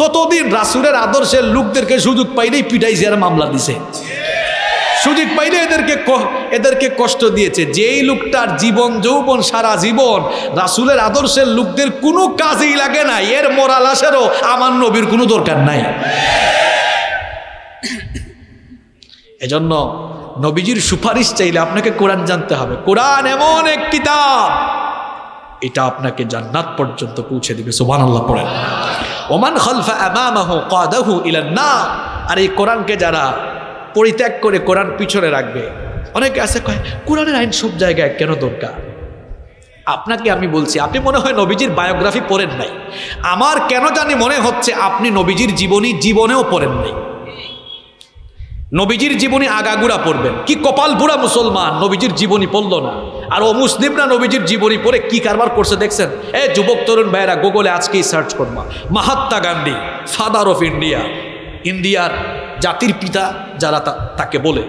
ততদিন রাসুলের আদর্শের লোকদেরকে সুযোগ পাইলেই পিটাই আর মামলা দিছে। সুযোগ পাইলে এদেরকে এদেরকে কষ্ট দিয়েছে। যেই লোকটার জীবন, যৌবন, সারা জীবন রাসুলের আদর্শের লোকদের কোনো কাজেই লাগে না, এর মোরাল আসেরও আমার নবীর কোনো দরকার নাই। এজন্য নবীজির সুপারিশ চাইলে আপনাকে কোরআন জানতে হবে। কোরআন এমন এক কিতাব, এটা আপনাকে জান্নাত পর্যন্ত পৌঁছে দিবে সোমান আল্লাহ পড়েন। ওমান খলফা আমামাহু কাদাহু ইলান না আর এই কোরআনকে যারা পরিত্যাগ করে কোরআন পিছনে রাখবে, অনেকে আছে কয়, কোরআনের আইন সব জায়গায় কেন দরকার? আপনাকে আমি বলছি, আপনি মনে হয় নবীজির বায়োগ্রাফি পড়েন নাই। আমার কেন জানি মনে হচ্ছে, আপনি নবীজির জীবনী জীবনেও পড়েন নাই। নবীজির জীবনী আগাগুড়া পড়বেন কি কপাল বুড়া মুসলমান, নবীজির জীবনী পড়ল না। আর ও মুসলিমরা নবীজির জীবনী পড়ে কি কারবার করছে দেখছেন? এ যুবক তরুণ ভাইয়েরা, গুগলে আজকেই সার্চ করবা। Mahatma Gandhi father of India ইন্ডিয়ার জাতির পিতা যারা তাকে বলে।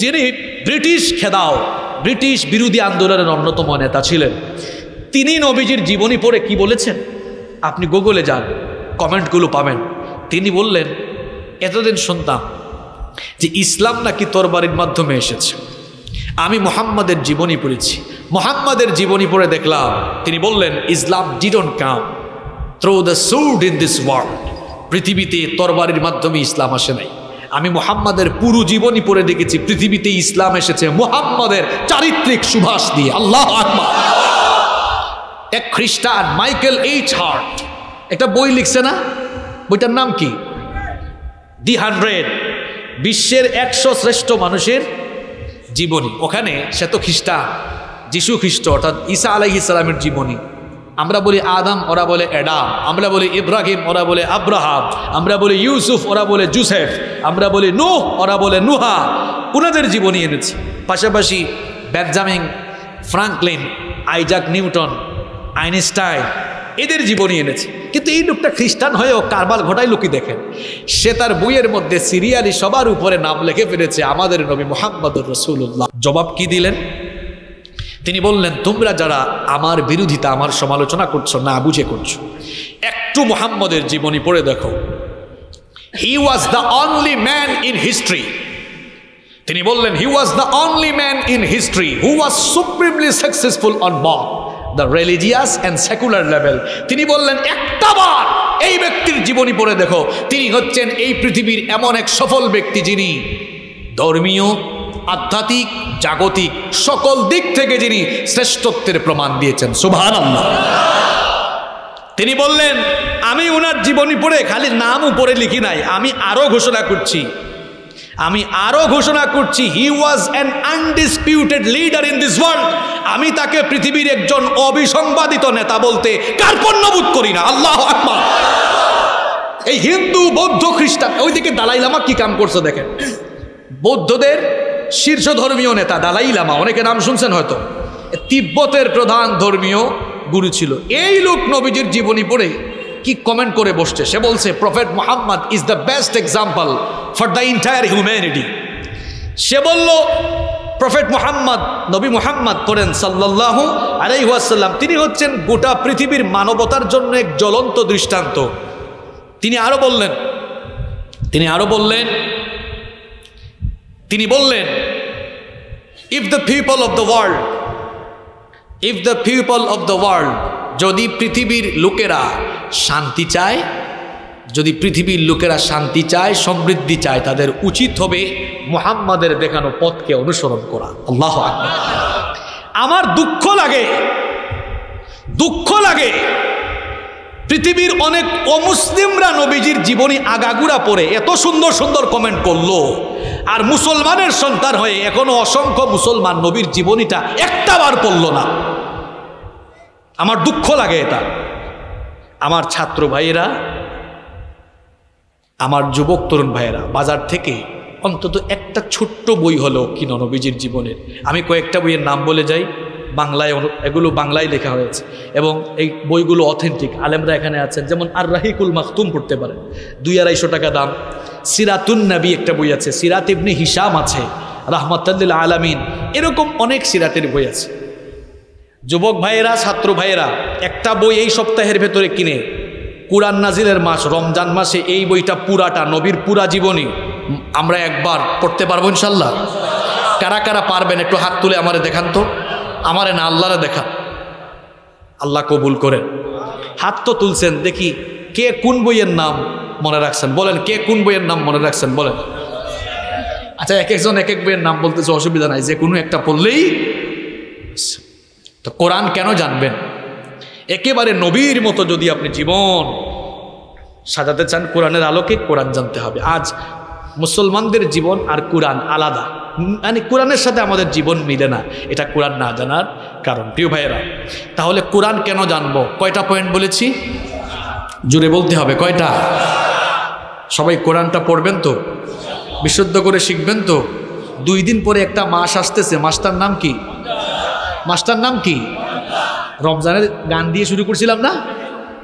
যিনি ব্রিটিশ খেদাও, ব্রিটিশ বিরোধী আন্দোলনের অন্যতম নেতা ছিলেন। তিনি নবীজির জীবনী পড়ে কি বলেছেন? আপনি গুগলে যান কমেন্টগুলো পাবেন। তিনি বললেন, এতদিন শুনতাম যে ইসলাম নাকি তরবারির মাধ্যমে এসেছে। আমি মোহাম্মদের জীবনী পড়েছি। মোহাম্মদের জীবনী পড়ে দেখলাম, তিনি বললেন, Islam didn't come through the sword in this world পৃথিবীতে তরবারির মাধ্যমে ইসলাম আসে নাই। আমি মোহাম্মদের পুরো জীবনী পড়ে দেখেছি, পৃথিবীতে ইসলাম এসেছে মোহাম্মদের চারিত্রিক সুভাষ দিয়ে। আল্লাহ আকবার। এক খ্রিস্টান, মাইকেল এইচ হার্ট। একটা বই লিখছে না? বইটার নাম কি? The hundred. বিশ্বের একশো শ্রেষ্ঠ মানুষের জীবনী। ওখানে সে তো খ্রিস্টান যিশু খ্রিস্ট, অর্থাৎ ঈসা আলাহ ইসলামের জীবনী। আমরা বলি আদাম, ওরা বলে অ্যাডাম। আমরা বলি ইব্রাহিম, ওরা বলে আব্রাহাম। আমরা বলি ইউসুফ, ওরা বলে জুসেফ। আমরা বলি নুহ, ওরা বলে নুহা। ওনাদের জীবনী এনেছি। পাশাপাশি Benjamin Franklin, Isaac Newton, Einstein, এদের জীবনী এনেছে। কিন্তু এই লোকটা খ্রিস্টান হয়েও কারবাল ঘটাই লোকই দেখেন। সে তার বইয়ের মধ্যে সিরিয়ালি সবার উপরে নাম লেখে ফেলেছে, আমাদের নবী মোহাম্মদুর রসুল্লাহ জবাব কি দিলেন? তিনি বললেন, তোমরা যারা আমার বিরোধিতা, আমার সমালোচনা করছ, না বুঝে করছ, একটু মোহাম্মদের জীবনী পড়ে দেখো। He was the only man in history তিনি বললেন he was the only man in history who was supremely successful on both the religious and secular level তিনি বললেন, একটা বার এই ব্যক্তির জীবনী পড়ে দেখো। তিনি হচ্ছেন এই পৃথিবীর এমন এক সফল ব্যক্তি যিনি ধর্মীয়, আধ্যাত্মিক, জাগতিক সকল দিক থেকে যিনি শ্রেষ্ঠত্বের প্রমাণ দিয়েছেন। সুভান তিনি বললেন, আমি ওনার জীবনী পড়ে খালি নাম উপরে লিখি নাই। আমি আরও ঘোষণা করছি আমি আরও ঘোষণা করছি he was an undisputed leader in this world আমি তাকে পৃথিবীর একজন অবিসংবাদিত নেতা বলতে কার্পণ্যবোধ করি না। আল্লাহ আকবার। এই হিন্দু, বৌদ্ধ, খ্রিস্টান, ওইদিকে দালাই লামা কি কাম করছে দেখেন? বৌদ্ধদের শীর্ষ ধর্মীয় নেতা দালাই লামা অনেকে নাম শুনছেন হয়তো। তিব্বতের প্রধান ধর্মীয় গুরু ছিল। এই লোক নবীজির জীবনী পড়ে কি কমেন্ট করে বসছে? সে বলছে prophet Muhammad is the best example for the entire humanity সে বলল প্রফেট মোহাম্মদ নবী মোহাম্মদ করেন সাল্লাহু আলাইহাসাল্লাম তিনি হচ্ছেন গোটা পৃথিবীর মানবতার জন্য এক জ্বলন্ত দৃষ্টান্ত। তিনি আরও বললেন, তিনি আরও বললেন, তিনি বললেন if the people of the world if the people of the world যদি পৃথিবীর লোকেরা শান্তি চায়, যদি পৃথিবীর লোকেরা শান্তি চায়, সমৃদ্ধি চায়, তাদের উচিত হবে মোহাম্মদের দেখানো পথকে অনুসরণ করা। আল্লাহ আমার দুঃখ লাগে দুঃখ লাগে, পৃথিবীর অনেক অমুসলিমরা নবীজির জীবনী আগাগুড়া পড়ে, এত সুন্দর সুন্দর কমেন্ট করল, আর মুসলমানের সন্তান হয়ে এখনও অসংখ্য মুসলমান নবীর জীবনীটা একটা বার পড়ল না। আমার দুঃখ লাগে এটা। আমার ছাত্র ভাইয়েরা, আমার যুবক তরুণ ভাইয়েরা, বাজার থেকে অন্তত একটা ছোট্ট বই হলো কিনো নবীজির জীবনের। আমি কয়েকটা বইয়ের নাম বলে যাই, বাংলায় এগুলো বাংলায় লেখা হয়েছে। এবং এই বইগুলো অথেন্টিক আলেমরা এখানে আছেন। যেমন আর রাহিকুল মাহতুম পড়তে পারেন, দুই আড়াইশো টাকা দাম। সিরাতুন নাবি একটা বই আছে, সিরাত ইবনে হিসাম আছে রাহমাতাল্লিল আলামিন। এরকম অনেক সিরাতের বই আছে। যুবক ভাইয়েরা, ছাত্র ভাইয়েরা, একটা বই এই সপ্তাহের ভেতরে কিনে। কুরআন নাজিলের মাস, রমজান মাসে এই বইটা পুরাটা, নবীর পুরা জীবনী। আমরা একবার পড়তে পারব ইনশাল্লাহ? কারা কারা পারবেন, একটু হাত তুলে আমারে দেখান তো। আমারে না, আল্লাহরে দেখা। আল্লাহ কবুল করেন। হাত তো তুলছেন, দেখি কে কোন বইয়ের নাম মনে রাখছেন? বলেন, কে কোন বইয়ের নাম মনে রাখছেন? বলেন। আচ্ছা এক একজন এক এক বইয়ের নাম বলতেছে, অসুবিধা নাই, যে কোনো একটা পড়লেই তো কোরআন কেন জানবেন? একেবারে নবীর মতো যদি আপনি জীবন সাজাতে চান, কোরআনের আলোকে কোরআন জানতে হবে। আজ মুসলমানদের জীবন আর কোরআন আলাদা। মানে কোরআনের সাথে আমাদের জীবন মিলে না। এটা কোরআন না জানার কারণ। প্রিয় ভাইয়েরা, তাহলে কোরআন কেন জানব? কয়টা পয়েন্ট বলেছি? জুড়ে বলতে হবে, কয়টা? সবাই কোরআনটা পড়বেন তো? বিশুদ্ধ করে শিখবেন তো? দুই দিন পরে একটা মাস আসতেছে। মাসটার নাম কি? মাসটার নাম কি? রমজানের গান দিয়ে শুরু করছিলাম না?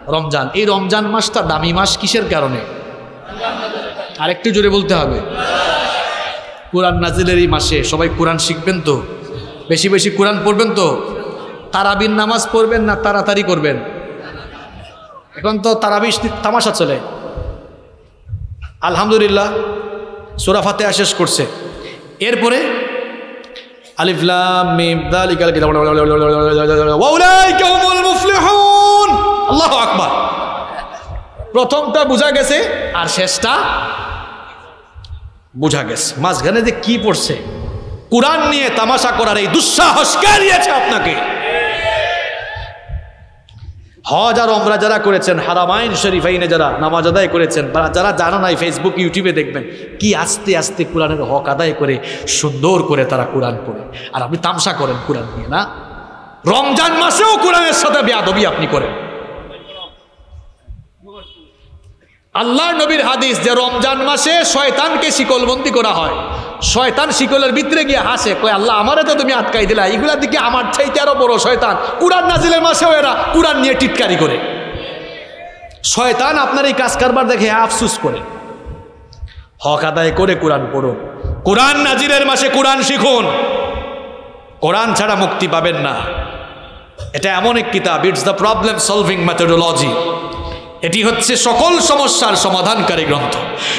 রমজান। এই রমজান মাসটা দামি মাস কিসের কারণে? আরেকটু জোরে বলতে হবে। কোরআন নাজিলের এই মাসে সবাই কোরআন শিখবেন তো? বেশি বেশি কোরআন পড়বেন তো? তারাবির নামাজ পড়বেন না তাড়াতাড়ি করবেন? এখন তো তারাবিশ তামাশা চলে। আলহামদুলিল্লাহ সোরাফাতে শেষ করছে। এরপরে আল্লাহ প্রথমটা বোঝা গেছে আর শেষটা বোঝা গেছে। মাঝখানে যে কি পড়ছে? কোরআন নিয়ে তামাশা করার এই দুঃসাহস কে নিয়েছে আপনাকে? হজ আর অমরা যারা করেছেন, হারামাইন শরীফাইনে যারা নামাজ আদায় করেছেন যারা জানো নাই ফেসবুক ইউটিউবে দেখবেন, কি আস্তে আস্তে কোরআনের হক আদায় করে, সুন্দর করে তারা কোরআন পড়ে। আর আপনি তামসা করেন কোরআন নিয়ে, না? রমজান মাসেও কোরআনের সাথে বেয়াদবি আপনি করেন। আল্লাহ নবীর হাদিস যে রমজান মাসে শয়তানকে শিকলবন্দি করা হয়। শয়তান শিকলের ভিতরে গিয়ে হাসে, কয়, আল্লাহ, আমারে তো তুমি আটকাই দিলা। এইগুলার দিকে আমার চাইতে আরও বড় শয়তান। কুরআন নাজিলের মাসেও এরা কুরআন নিয়ে টিটকারি করে। শয়তান আপনার এই কাজ কারবার দেখে আফসুস করে। হক আদায় করে কোরআন পড়ুন। কোরআন নাজিরের মাসে কোরআন শিখুন। কোরআন ছাড়া মুক্তি পাবেন না। এটা এমন এক কিতাব it's the problem solving methodology এটি হচ্ছে সকল সমস্যার সমাধানকারী গ্রন্থ।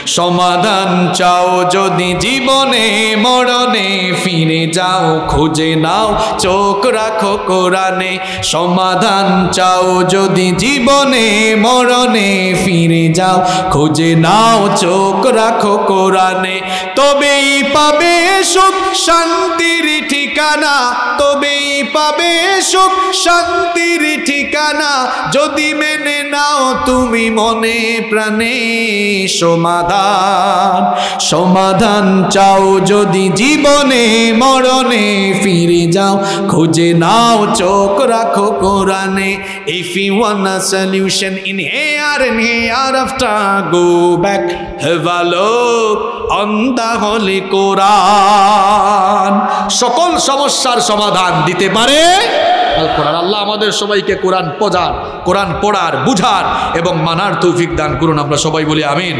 সমাধান চাও যদি জীবনে, মরণে ফিরে যাও, খুঁজে নাও, চোখ রাখো কোরআনে। সমাধান চাও যদি জীবনে, মরণে ফিরে যাও, খুঁজে নাও, চোখ রাখো কোরআনে। তবেই পাবে সুখ, শান্তির ঠিকানা, তবেই পাবে সুখ শান্তির ঠিকানা যদি মেনে নাও তুমি মনে প্রাণে সমাধান। সমাধান চাও যদি জীবনে, মরণে ফিরে যাও, খুঁজে নাও, চোখ রাখো কোরআনে। You want a solution in here and hereafter go back have a look on the holy Quran সকল সমস্যার সমাধান দিতে পারে। কোরআন, আল্লাহ আমাদের সবাইকে কোরআন পজার কোরআন পড়ার, বুঝার এবং মানার তৌফিক দান করুন, আমরা সবাই বলি আমিন।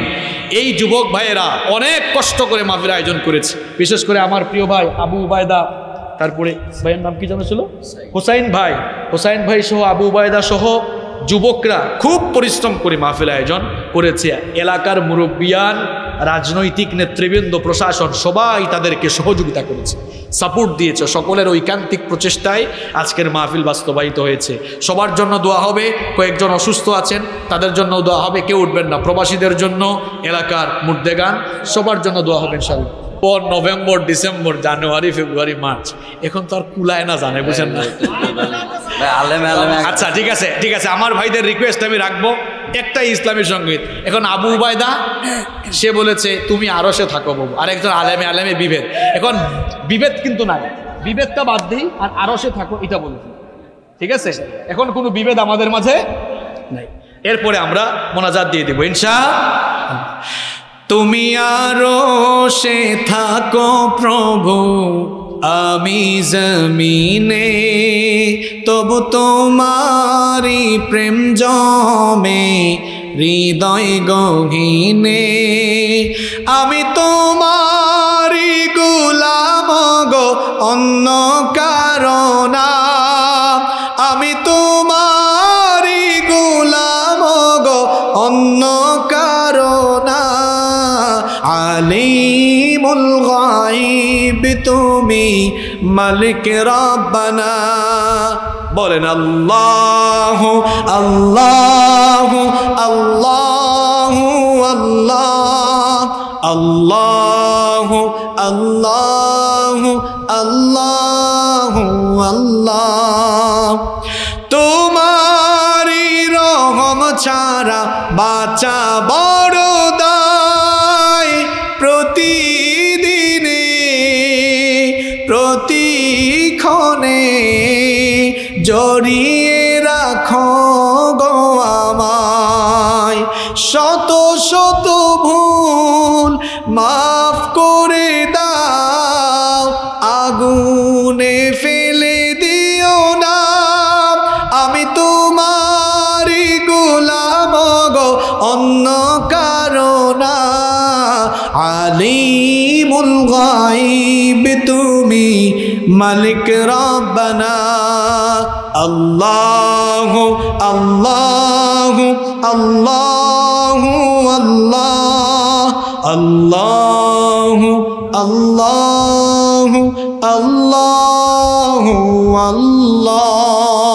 এই যুবক ভাইয়েরা অনেক কষ্ট করে মাফির আয়োজন করেছে। বিশেষ করে আমার প্রিয় ভাই আবু উবায়দা তারপরে ভাইয়ের নাম কি জানা ছিল? হোসাইন ভাই। হোসাইন ভাই সহ আবু উবায়দা সহ যুবকরা খুব পরিশ্রম করে মাহফিল আয়োজন করেছে। এলাকার মুরব্বিয়ান, রাজনৈতিক নেতৃবৃন্দ, প্রশাসন সবাই তাদেরকে সহযোগিতা করেছে। সাপোর্ট দিয়েছে সকলের ঐকান্তিক প্রচেষ্টায় আজকের মাহফিল বাস্তবায়িত হয়েছে। সবার জন্য দোয়া হবে, কয়েকজন অসুস্থ আছেন, তাদের জন্য দোয়া হবে, কেউ উঠবেন না। প্রবাসীদের জন্য এলাকার মুর্দেগান, সবার জন্য দোয়া হবে ইনশাল্লাহ পর November December January February March. এখন তো আর কুলায় না জানে বুঝেন না। আলেমে আলেমে আচ্ছা ঠিক আছে ঠিক আছে। আমার ভাইদের রিকোয়েস্ট আমি রাখব একটাই ইসলামী সংগীত। এখন আবু উবায়দা সে বলেছে তুমি আরও সে থাকো বাবু। আর একজন আলেমে আলেমে বিভেদ। এখন বিভেদ কিন্তু নাই। বিভেদটা বাদ দিই আর আরও সে থাকো এটা বলেছি ঠিক আছে? এখন কোনো বিভেদ আমাদের মাঝে নাই। এরপরে আমরা মোনাজাত দিয়ে দেবো ইনশা তুমি আরও সে থাকো প্রভু, আমি জমিনে। তবু তোমারি প্রেম জমে, হৃদয় গহীনে। আমি তোমারি গুলাম গো, অন্য কারণা। আমি তোমারি গুলাম গো, অন্য আলিমুল গাইব তুমি মালিক রব্বানা। বলেন, আল্লাহ আল্লাহ আল্লাহ আল্লাহ। আল্লাহ আল্লাহ আল্লাহ আল্লাহ। তোমারি রহম ছাড়া বাঁচা বড় প্রতিক্ষণে জড়িয়ে রাখো গো আমায়। শত শত ভুল মাফ করে দাও, আগুনে ফেলে দিও না। আমি তোমারি গোলাম গো, অন্য কারণা আলিমুল তুমি মালিক রব্বানা আল্লাহ আল্লাহ আল্লাহ আল্লাহ আল্লাহ আল্লাহ আল্লাহ আল্লাহ